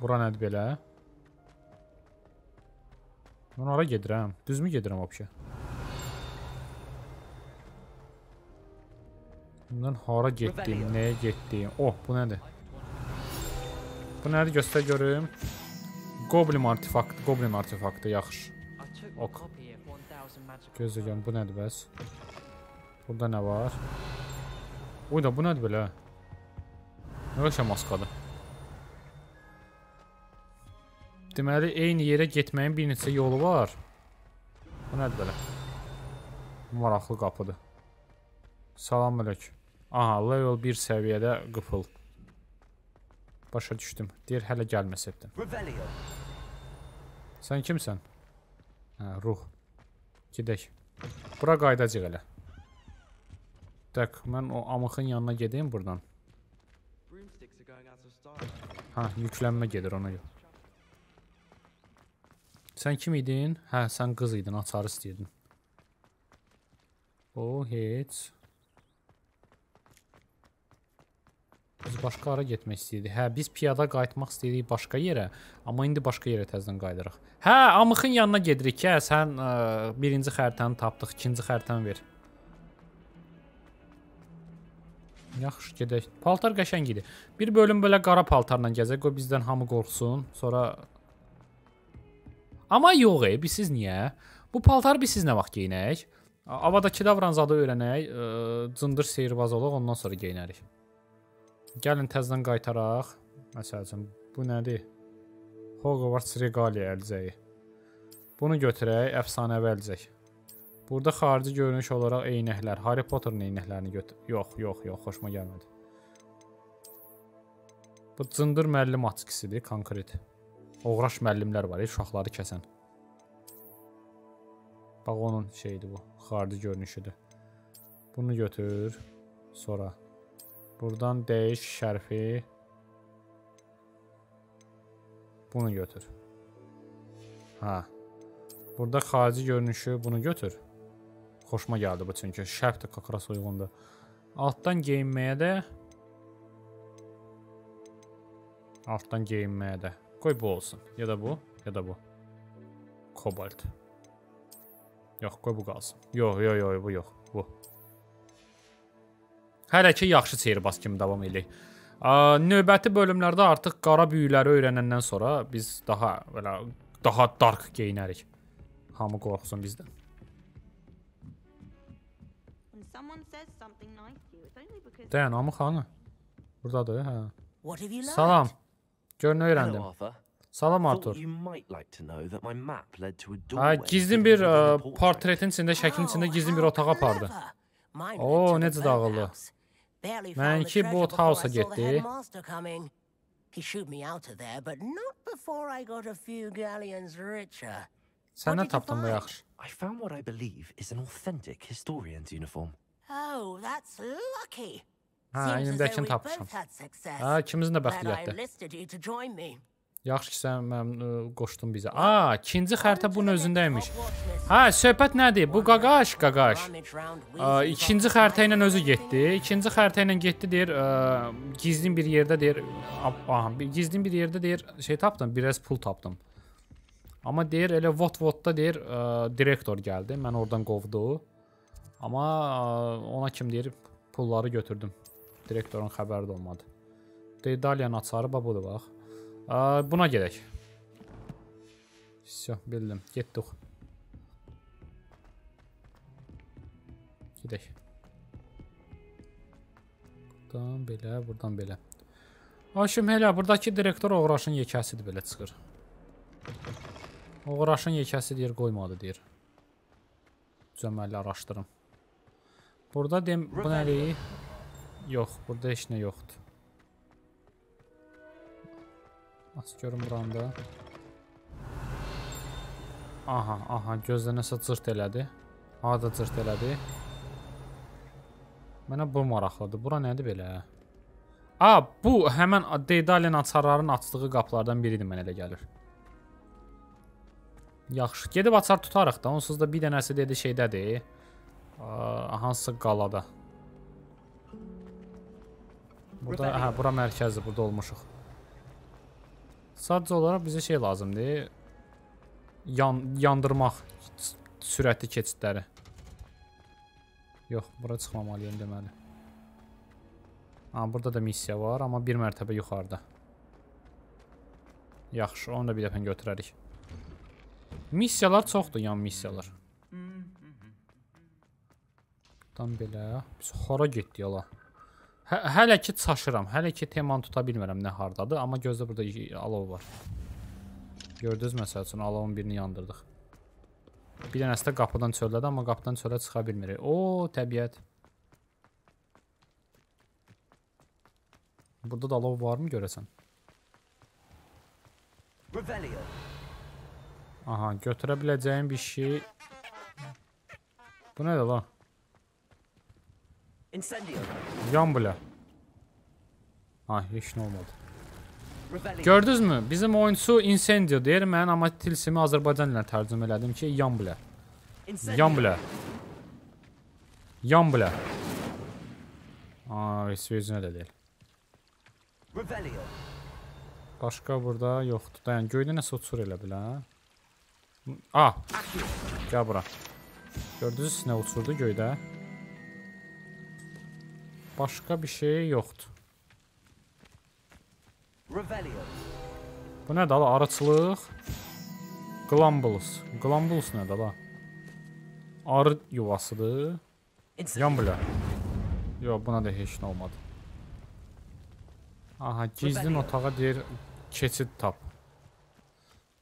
Bura nədir belə? Mən ora gedirəm. Düzmü gedirəm vəbşə? Bundan hara getdim, nəyə getdim? Oh, bu nədir? Bu nədir? Göstər görüm. Goblin artefaktı, Goblin artefaktı, yaxşı. Ok. Gözləyəm, bu nədir bəs? Burada nə var? Uy da, bu nədir belə? Nə qəşə maskadır? Deməli, eyni yerə getməyin bir neçə yolu var. Bu nədir belə? Maraqlı qapıdır. Salam əleyk. Aha, level 1 səviyyədə qıfıl. Başa düşdüm. Deyir, hələ gəlməsibdir. Sən kimsən? Hə, ruh. Gedək. Bura qaydacıq elə. Tək, mən o amıxın yanına gedeyim buradan. Hə, yüklənmə gedir ona yox. Sən kim idin? Hə, sən qız idin, açarı istəyirdin. O, heç. Biz başqa ara getmək istəyirdik. Hə, biz piyada qayıtmaq istəyirik başqa yerə, amma indi başqa yerə təzədən qayıdırıq. Hə, Amıxın yanına gedirik. Hə, sən ə, birinci xəritəni tapdıq, ikinci xəritəni ver. Yaxşı, gedək. Paltar qəşəng idi. Bir bölüm belə qara paltarla gəzək, qoy bizdən hamı qorxsun. Sonra Amma yox, e, biz siz niyə? Bu paltarı biz siz nə vaxt geyinək? Avadakı davranzadı öyrənək, ə, cındır seyrbaz olaq, ondan sonra geyinərik. Gəlin təzədən qaytaraq. Məsələn, bu nədir? Hogwarts regalia əlcəyi. Bunu götürək, əfsanəvi əlcək. Burada xarici görünüş olaraq eynəklər. Harry Potter'ın eynəklərini götür. Yox, yox, yox, xoşuma gəlmədi. Bu cındır müəllim açıqısıdır, konkret. Oğraş müəllimlər var, uşaqları kəsən. Bax onun şeydir bu, xarici görünüşüdür. Bunu götür. Sonra buradan dəyiş şərfi. Bunu götür. Ha. Burada xarici görünüşü bunu götür. Xoşuma gəldi bu çünki şərf də kakras uyğundur. Altdan geyinməyə də Altdan geyinməyə də. Qoy bu olsun. Ya da bu, ya da bu. Kobalt. Yox, qoy bu qalsın. Yox, yox, yox, bu yox, bu. Hələ ki yaxşı seyrbaz kimi davam eləyək. Növbəti bölümlərdə artıq qara büyüləri öyrənəndən sonra biz daha belə daha dark geyinərik. Hamı qorxsun bizdən. Dayan, Amı xanı. Buradadır, hə. Salam. Gör nə öyrəndim. Salam Artur. Ha, gizlin bir ə, portretin içində, şəklin içində gizlin bir otağa apardı. Oo, necə dağıldı. Mənimki bu house-a getdi. He shoot me out of there, but not before I got a few galleons richer. Sən nə tapdın bu yaxşı? I found what I believe is an authentic historian's uniform. Oh, that's lucky. Hə, əynimdəkini tapmışam. Hə, ikimizin də bəxti gətirdi. Yaxşı ki, sən mənim qoşdun bizə. A, ikinci xəritə bunun özündəymiş. Hə, söhbət nədir? Bu qaqaş, qaqaş. A, ikinci xəritə ilə özü getdi. İkinci xəritə ilə getdi deyir, ə, gizlin bir yerdə deyir, aha, gizlin bir yerdə deyir, şey tapdım, biraz pul tapdım. Amma deyir elə vot-votda deyir, ə, direktor gəldi, mən oradan qovdu. Amma ə, ona kim deyir, pulları götürdüm. Direktorun xəbəri də olmadı. Dedaliyanın açarı budur bax. Ə, buna gedək. Всё, bildim. Getdik. Gedək. Buradan belə, buradan belə. Aşım hələ buradakı direktor oğraşın yekəsidir belə çıxır. Oğraşın yekəsi deyir, qoymadı deyir. Cöməlli araşdırım. Burada dem bu nədir? Yox, burada heç nə yoxdur. Aç görüm buranda. Aha, aha, gözdə nəsə cırt elədi. Harada cırt elədi. Mənə bu maraqlıdır. Bura nədir belə? A, bu həmən Dedalin açarların açdığı qapılardan biridir mənə elə gəlir. Yaxşı, gedib açar tutarıq da. Onsuz da bir dənəsi dedi şeydədir. Hansısa qalada. Burada, hə, bura mərkəzdir, burada olmuşuq. Sadəcə olaraq bizə şey lazımdır. Yan yandırmaq sürətli keçidləri. Yox, bura çıxmamalıyam deməli. Ha, burada da missiya var, amma bir mərtəbə yuxarıda. Yaxşı, onu da bir dəfə götürərik. Missiyalar çoxdur, yan missiyalar. Buradan belə. Biz hara getdik ala? Hə, hələ ki çaşıram. Hələ ki temanı tuta bilmirəm nə hardadır, amma gözdə burada alov var. Gördünüz məsəl üçün alovun birini yandırdıq. Bir dənəsi də qapıdan çöllədi, amma qapıdan çölə çıxa bilmirik. O, təbiət. Burada da alov varmı görəsən? Aha, götürə biləcəyim bir şey. Bu nədir lan? Incendio. Yan bile. Ha heç nə olmadı. Gördünüzmü? Bizim oyunçu Incendio deyir. Mən amma tilsimi Azərbaycan ilə tərcümə elədim ki, yan bile. Yan bile. Yan bile. Aa, heç özünə də deyil. Başqa burada yoxdur. Dayan, göydə nəsə uçur elə bilə. Ah. Gəl bura. Gördünüz nə uçurdu göydə? Başqa bir şey yoxdur. Bu nədir la? Arıçılıq. Glambulus. Glambulus nədir la? Arı yuvasıdır. Yan bilə. Yox, buna da heç nə olmadı. Aha, gizlin otağa deyir keçid tap.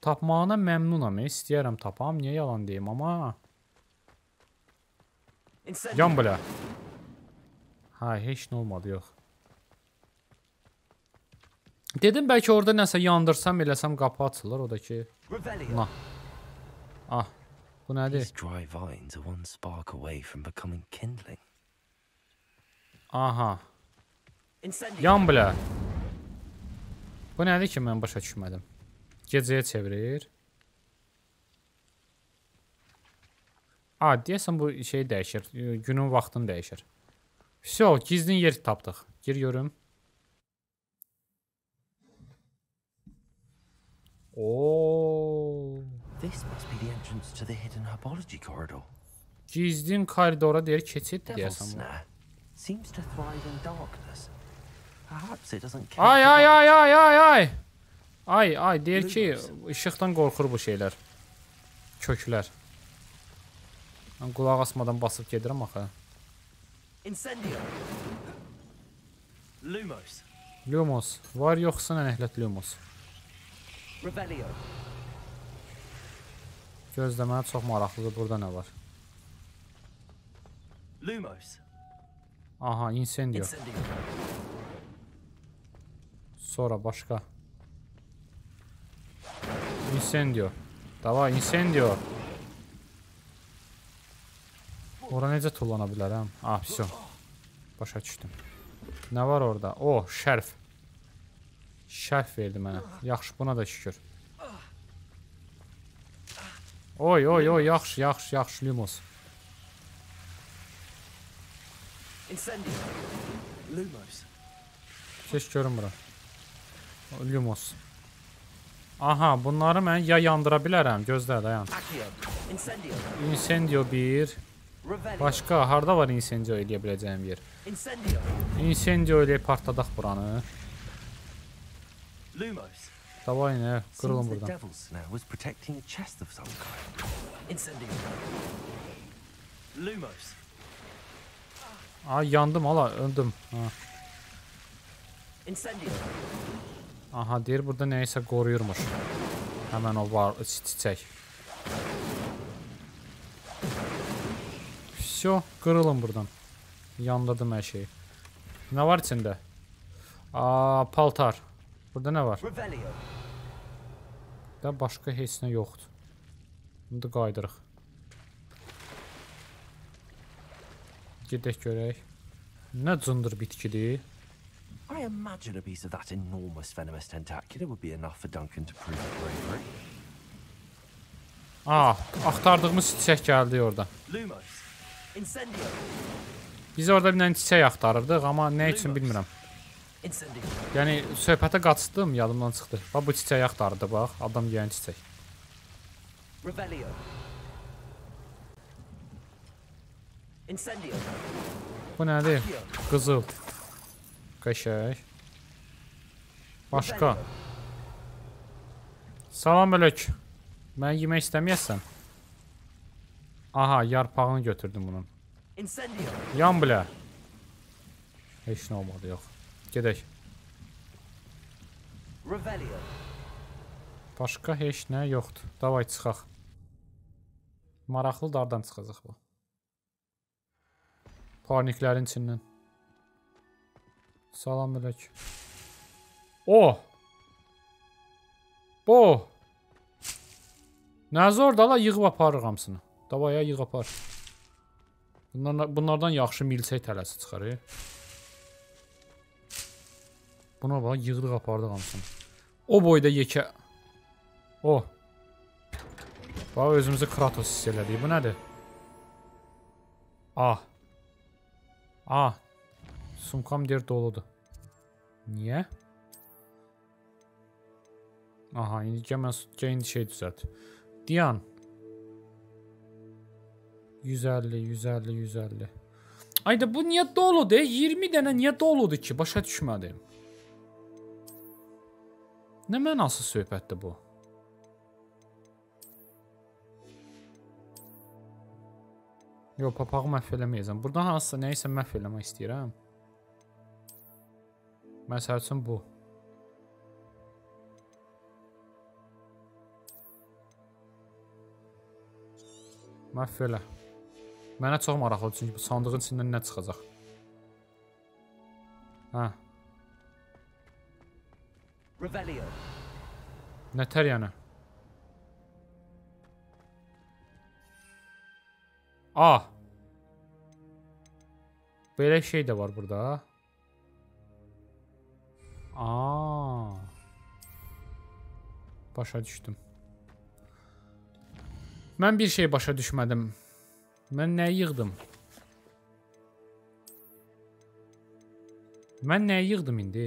Tapmağına məmnunam, e, istəyərəm tapam, niyə yalan deyim, amma yan bilə. Ha, heç nə olmadı, yox. Dedim bəlkə orada nəsə yandırsam, eləsəm qapı açılır, o da ki. Revelio. Na. Ah. Bu nədir? Dry vines are one spark away from becoming kindling. Aha. Yan bilə. Bu nədir ki, mən başa düşmədim. Gecəyə çevirir. A, deyəsən bu şey dəyişir. Günün vaxtını dəyişir. Vso, gizlin yer tapdıq. Gir görüm. Oo. This must be the entrance to the hidden herbology corridor. Gizlin koridora deyir keçid deyəsən seems to thrive in darkness. Perhaps it doesn't care. Ay ay ay ay ay ay. Ay ay deyir ki, işıqdan qorxur bu şeylər. Köklər. Mən qulaq asmadan basıb gedirəm axı. Incendio. Lumos. Lumos. Var yoxsa nəhlət Lumos? Revelio. Gözləməyə çox maraqlıdır. Burada nə var? Lumos. Aha, incendio. Incendio. Sonra başqa. Incendio. Davay, incendio. Ora necə tullana bilərəm? Ah, vəsə. Başa düşdüm. Nə var orada? O, oh, şərf. Şərf verdi mənə. Yaxşı, buna da şükür. Oy, oy, oy, yaxşı, yaxşı, yaxşı. Lumos. Keç görün bura. Lumos. Aha, bunları mən ya yandıra bilərəm. Gözlə, dayan. Incendio 1. Başqa harda var incendio eləyə biləcəyim yer? Incendio eləyib partladaq buranı. Lumos. Davay nə, qırılın buradan. Lumos. Ay yandım hala, öldüm. Ha. Aha, deyir burada nəyisə qoruyurmuş. Həmən o var, çiçək. Vso, qırılın buradan. Yandırdım hər şeyi. Nə var içində? Aa, paltar. Burada nə var? Da başqa heç nə yoxdur. İndi qaydırıq. Gedək görək. Nə cındır bitkidir? I imagine a piece of that enormous venomous tentacular would be enough for Duncan to prove bravery. Aa, axtardığımız çiçək gəldi orada. Lumos. Biz orada bir dənə çiçək axtarırdıq, amma nə üçün bilmirəm. Yəni söhbətə qaçdım, yadımdan çıxdı. Bax bu çiçəyi axtarırdı bax, adam yeyən çiçək. Revelio. Incendio. Bu nədir? Qızıl. Qəşəng. Başqa. Salam əleyk. Mən yemək istəməyəsən. Aha, yarpağını götürdüm bunun. Yan bilə. Heç nə olmadı, yox. Gedək. Başqa heç nə yoxdur. Davay çıxaq. Maraqlı dardan çıxacaq bu. Parniklərin içindən. Salam əleyk. O! Bu! Nəzə orada la yığıb aparırıq hamısını. Davaya yığ apar. Bunlardan, bunlardan yaxşı milçək tələsi çıxar. E? Buna bax, yığdıq apardıq hamısını. O boyda yekə. O. Bax, özümüzü Kratos hiss elədik. Bu nədir? Ah. Ah. Sumkam deyir doludur. Niyə? Aha, indi gəl mən gəl indi şey düzəlt. Diyan. 150, 150, 150. Ayda bu niyə doludur? 20 dənə niyə doludur ki? Başa düşmədim. Nə mənasız söhbətdir bu? Yox, papağı məhv eləməyəcəm. Burada hansısa nəyisə məhv eləmək istəyirəm. Məsəl üçün bu. Məhv elə. Mənə çox maraqlıdır çünki bu sandığın içindən nə çıxacaq. Hə. Revelio. Nətər yəni? A. Belə şey də var burada. Aa. Başa düşdüm. Mən bir şey başa düşmədim. Mən nə yığdım? Mən nə yığdım indi?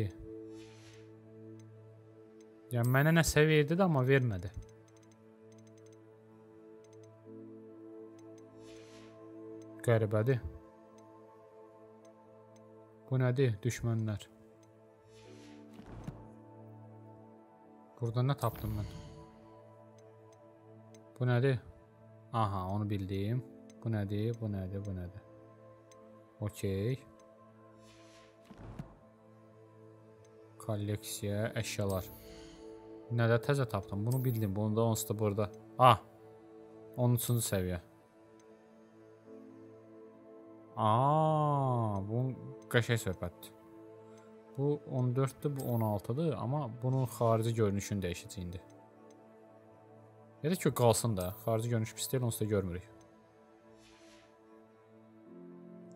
Yəni mənə nəsə verdi də amma vermədi. Qəribədir. Bu nədir? Düşmənlər. Burada nə tapdım mən? Bu nədir? Aha, onu bildim. Bu nədir? Bu nədir? Bu nədir? Okey. Kolleksiya, əşyalar. Nədə təzə tapdım? Bunu bildim. Bunu da onsuz da burada. Ah. 13-cü səviyyə. Aa, bu qəşəng söhbətdir. Bu 14-dür, bu 16-dır, amma bunun xarici görünüşünü dəyişəcək indi. Elə ki, qalsın da. Xarici görünüş pis deyil, onsuz da görmürük.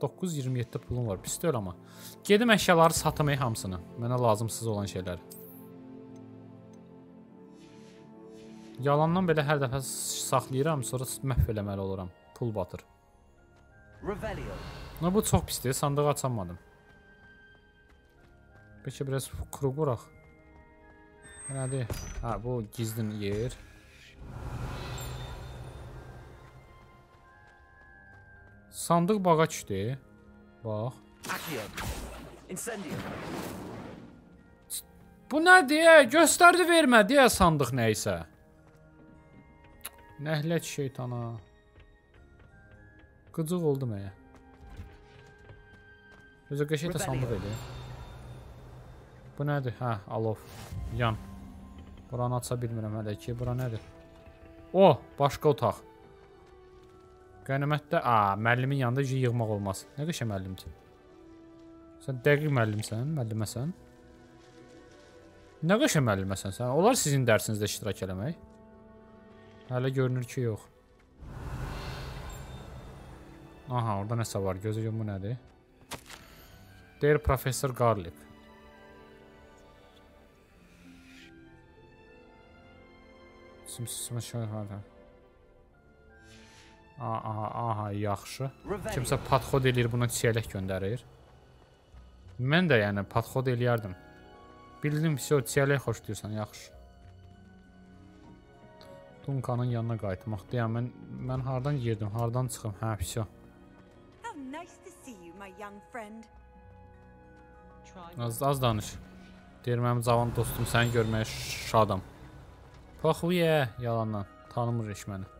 9.27 pulum var, pis deyil amma. Gedim əşyaları satım hamısını. Mənə lazımsız olan şeyləri. Yalandan belə hər dəfə saxlayıram, sonra məhv eləməli oluram. Pul batır. No, bu çox pisdir, sandığı açamadım. Peki biraz kuru bırak. Nədir? Ha, bu gizlin yer. Sandıq bağa düşdü. Bax. Bu nədir? Göstərdi vermədi ya sandıq nə isə. Nəhlət şeytana. Qıcıq oldu mənə. Özə qəşəng də sandıq idi. Bu nədir? Hə, alov. Yan. Buranı aça bilmirəm hələ ki. Bura nədir? O, başqa otaq. Qənimətdə, a, müəllimin yanında yığmaq olmaz. Nə qəşəng müəllimdir. Sən dəqiq müəllimsən, müəlliməsən. Nə qəşəng müəlliməsən sən? Olar sizin dərsinizdə iştirak eləmək? Hələ görünür ki, yox. Aha, orada nəsə var. Gözə görüm bu nədir? Deyir Professor Garlic. Simsizmə şey var. Aha, aha, yaxşı. Kimsə patxod eləyir, buna çiyələk göndərir. Mən də yəni patxod eləyərdim. Bildim, vəsə, çiyələk xoşlayırsan, yaxşı. Dunkanın yanına qayıtmaq deyəm, mən, mən hardan girdim, hardan çıxım, hə, vəsə. Az, az danış. Deyir, mənim cavan dostum, səni görməyə şadam. Paxuyə, yalandan, tanımır iş məni.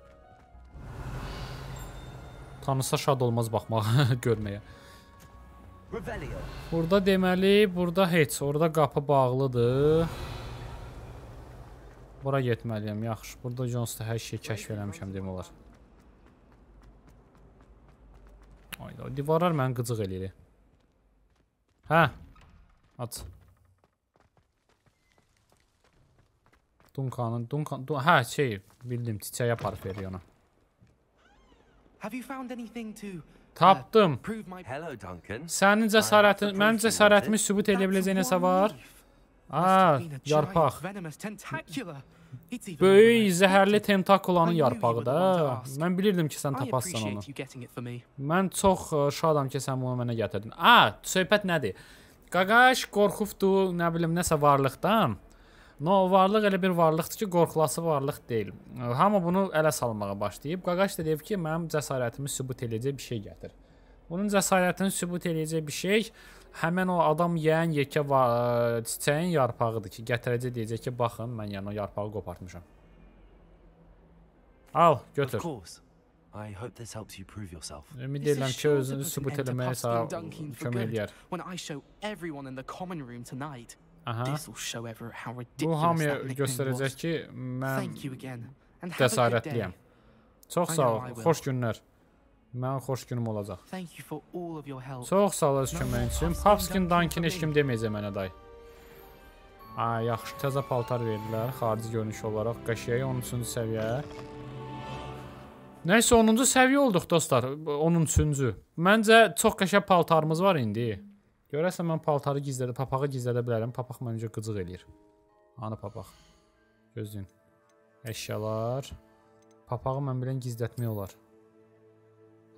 Tanısa şad olmaz baxmağa, görməyə. Burada deməli, burada heç, orada qapı bağlıdır. Bura getməliyəm, yaxşı. Burada Jonesda hər şeyi kəşf eləmişəm demək olar. Ayda, divarlar məni qıcıq eləyir. Hə. Aç. Dunkanın, Dunkan, Dun hə, şey, bildim, çiçəyə aparıb verir ona. Have you found anything to Tapdım. prove my Hello, Duncan. Sənin cəsarətin, mənim cəsarətimi sübut edə biləcəyin nəsə var? Aa, yarpaq. Böyük zəhərli tentakulanın yarpağı da. Mən bilirdim ki, sən tapassan onu. Mən çox ə, şadam ki, sən bunu mənə gətirdin. A, söhbət nədir? Qaqaş qorxubdu, nə bilim, nəsə varlıqdan. No, varlıq elə bir varlıqdır ki, qorxulası varlıq deyil. Hamı bunu ələ salmağa başlayıb. Qaqaş da deyib ki, mənim cəsarətimi sübut edəcək bir şey gətir. Bunun cəsarətini sübut eləyəcək bir şey həmin o adam yeyən yekə va- çiçəyin yarpağıdır ki, gətirəcək deyəcək ki, baxın, mən yəni o yarpağı qopartmışam. Al, götür. I hope this helps you prove yourself. Ümid edirəm ki, özünü sübut for kömək eləyər. When I show everyone in the common room tonight, Aha. Bu hamıya göstərəcək ki, mən cəsarətliyəm. Çox sağ ol. Xoş günlər. Mənim xoş günüm olacaq. Çox sağ ol öz No köməyin üçün. Puffskin Dunkin heç kim deməyəcək mənə day. Ay, yaxşı, təzə paltar verdilər, xarici görünüş olaraq qəşəng 13-cü səviyyə. Nəysə 10-cu səviyyə olduq dostlar, 13-cü. Məncə çox qəşəng paltarımız var indi. Görəsən mən paltarı gizlədə, papağı gizlədə bilərəm. Papaq məncə qıcıq eləyir. Ana papaq. Gözləyin. Əşyalar. Papağı mən bilən gizlətmək olar.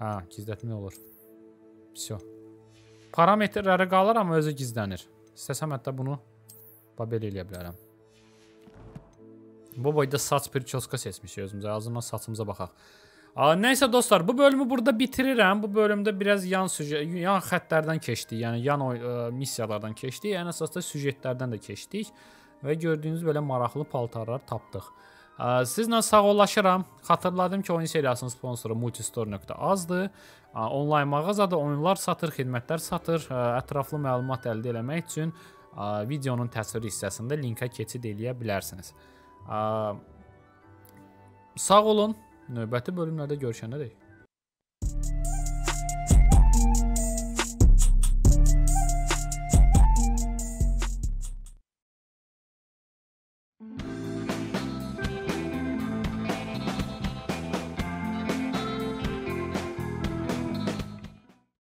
Hə, gizlətmək olur. Vəsyo. Parametrləri qalır, amma özü gizlənir. İstəsəm hətta bunu babel eləyə bilərəm. Bu boyda saç prichoska seçmişik özümüzə. Azından saçımıza baxaq. Nəysə dostlar, bu bölümü burada bitirirəm. Bu bölümdə biraz yan süjet, yan xəttlərdən keçdik. Yəni yan ə, missiyalardan keçdik. Ən əsasda süjetlərdən də keçdik və gördüyünüz belə maraqlı paltarlar tapdıq. Ə, Sizlə sağollaşıram. Xatırladım ki, oyun seriyasının sponsoru multistore.az-dır. Onlayn mağazada oyunlar satır, xidmətlər satır. Ə, Ətraflı məlumat əldə etmək üçün ə, videonun təsvir hissəsində linkə keçid eləyə bilərsiniz. Sağ olun. Növbəti bölümlərdə görüşənədək.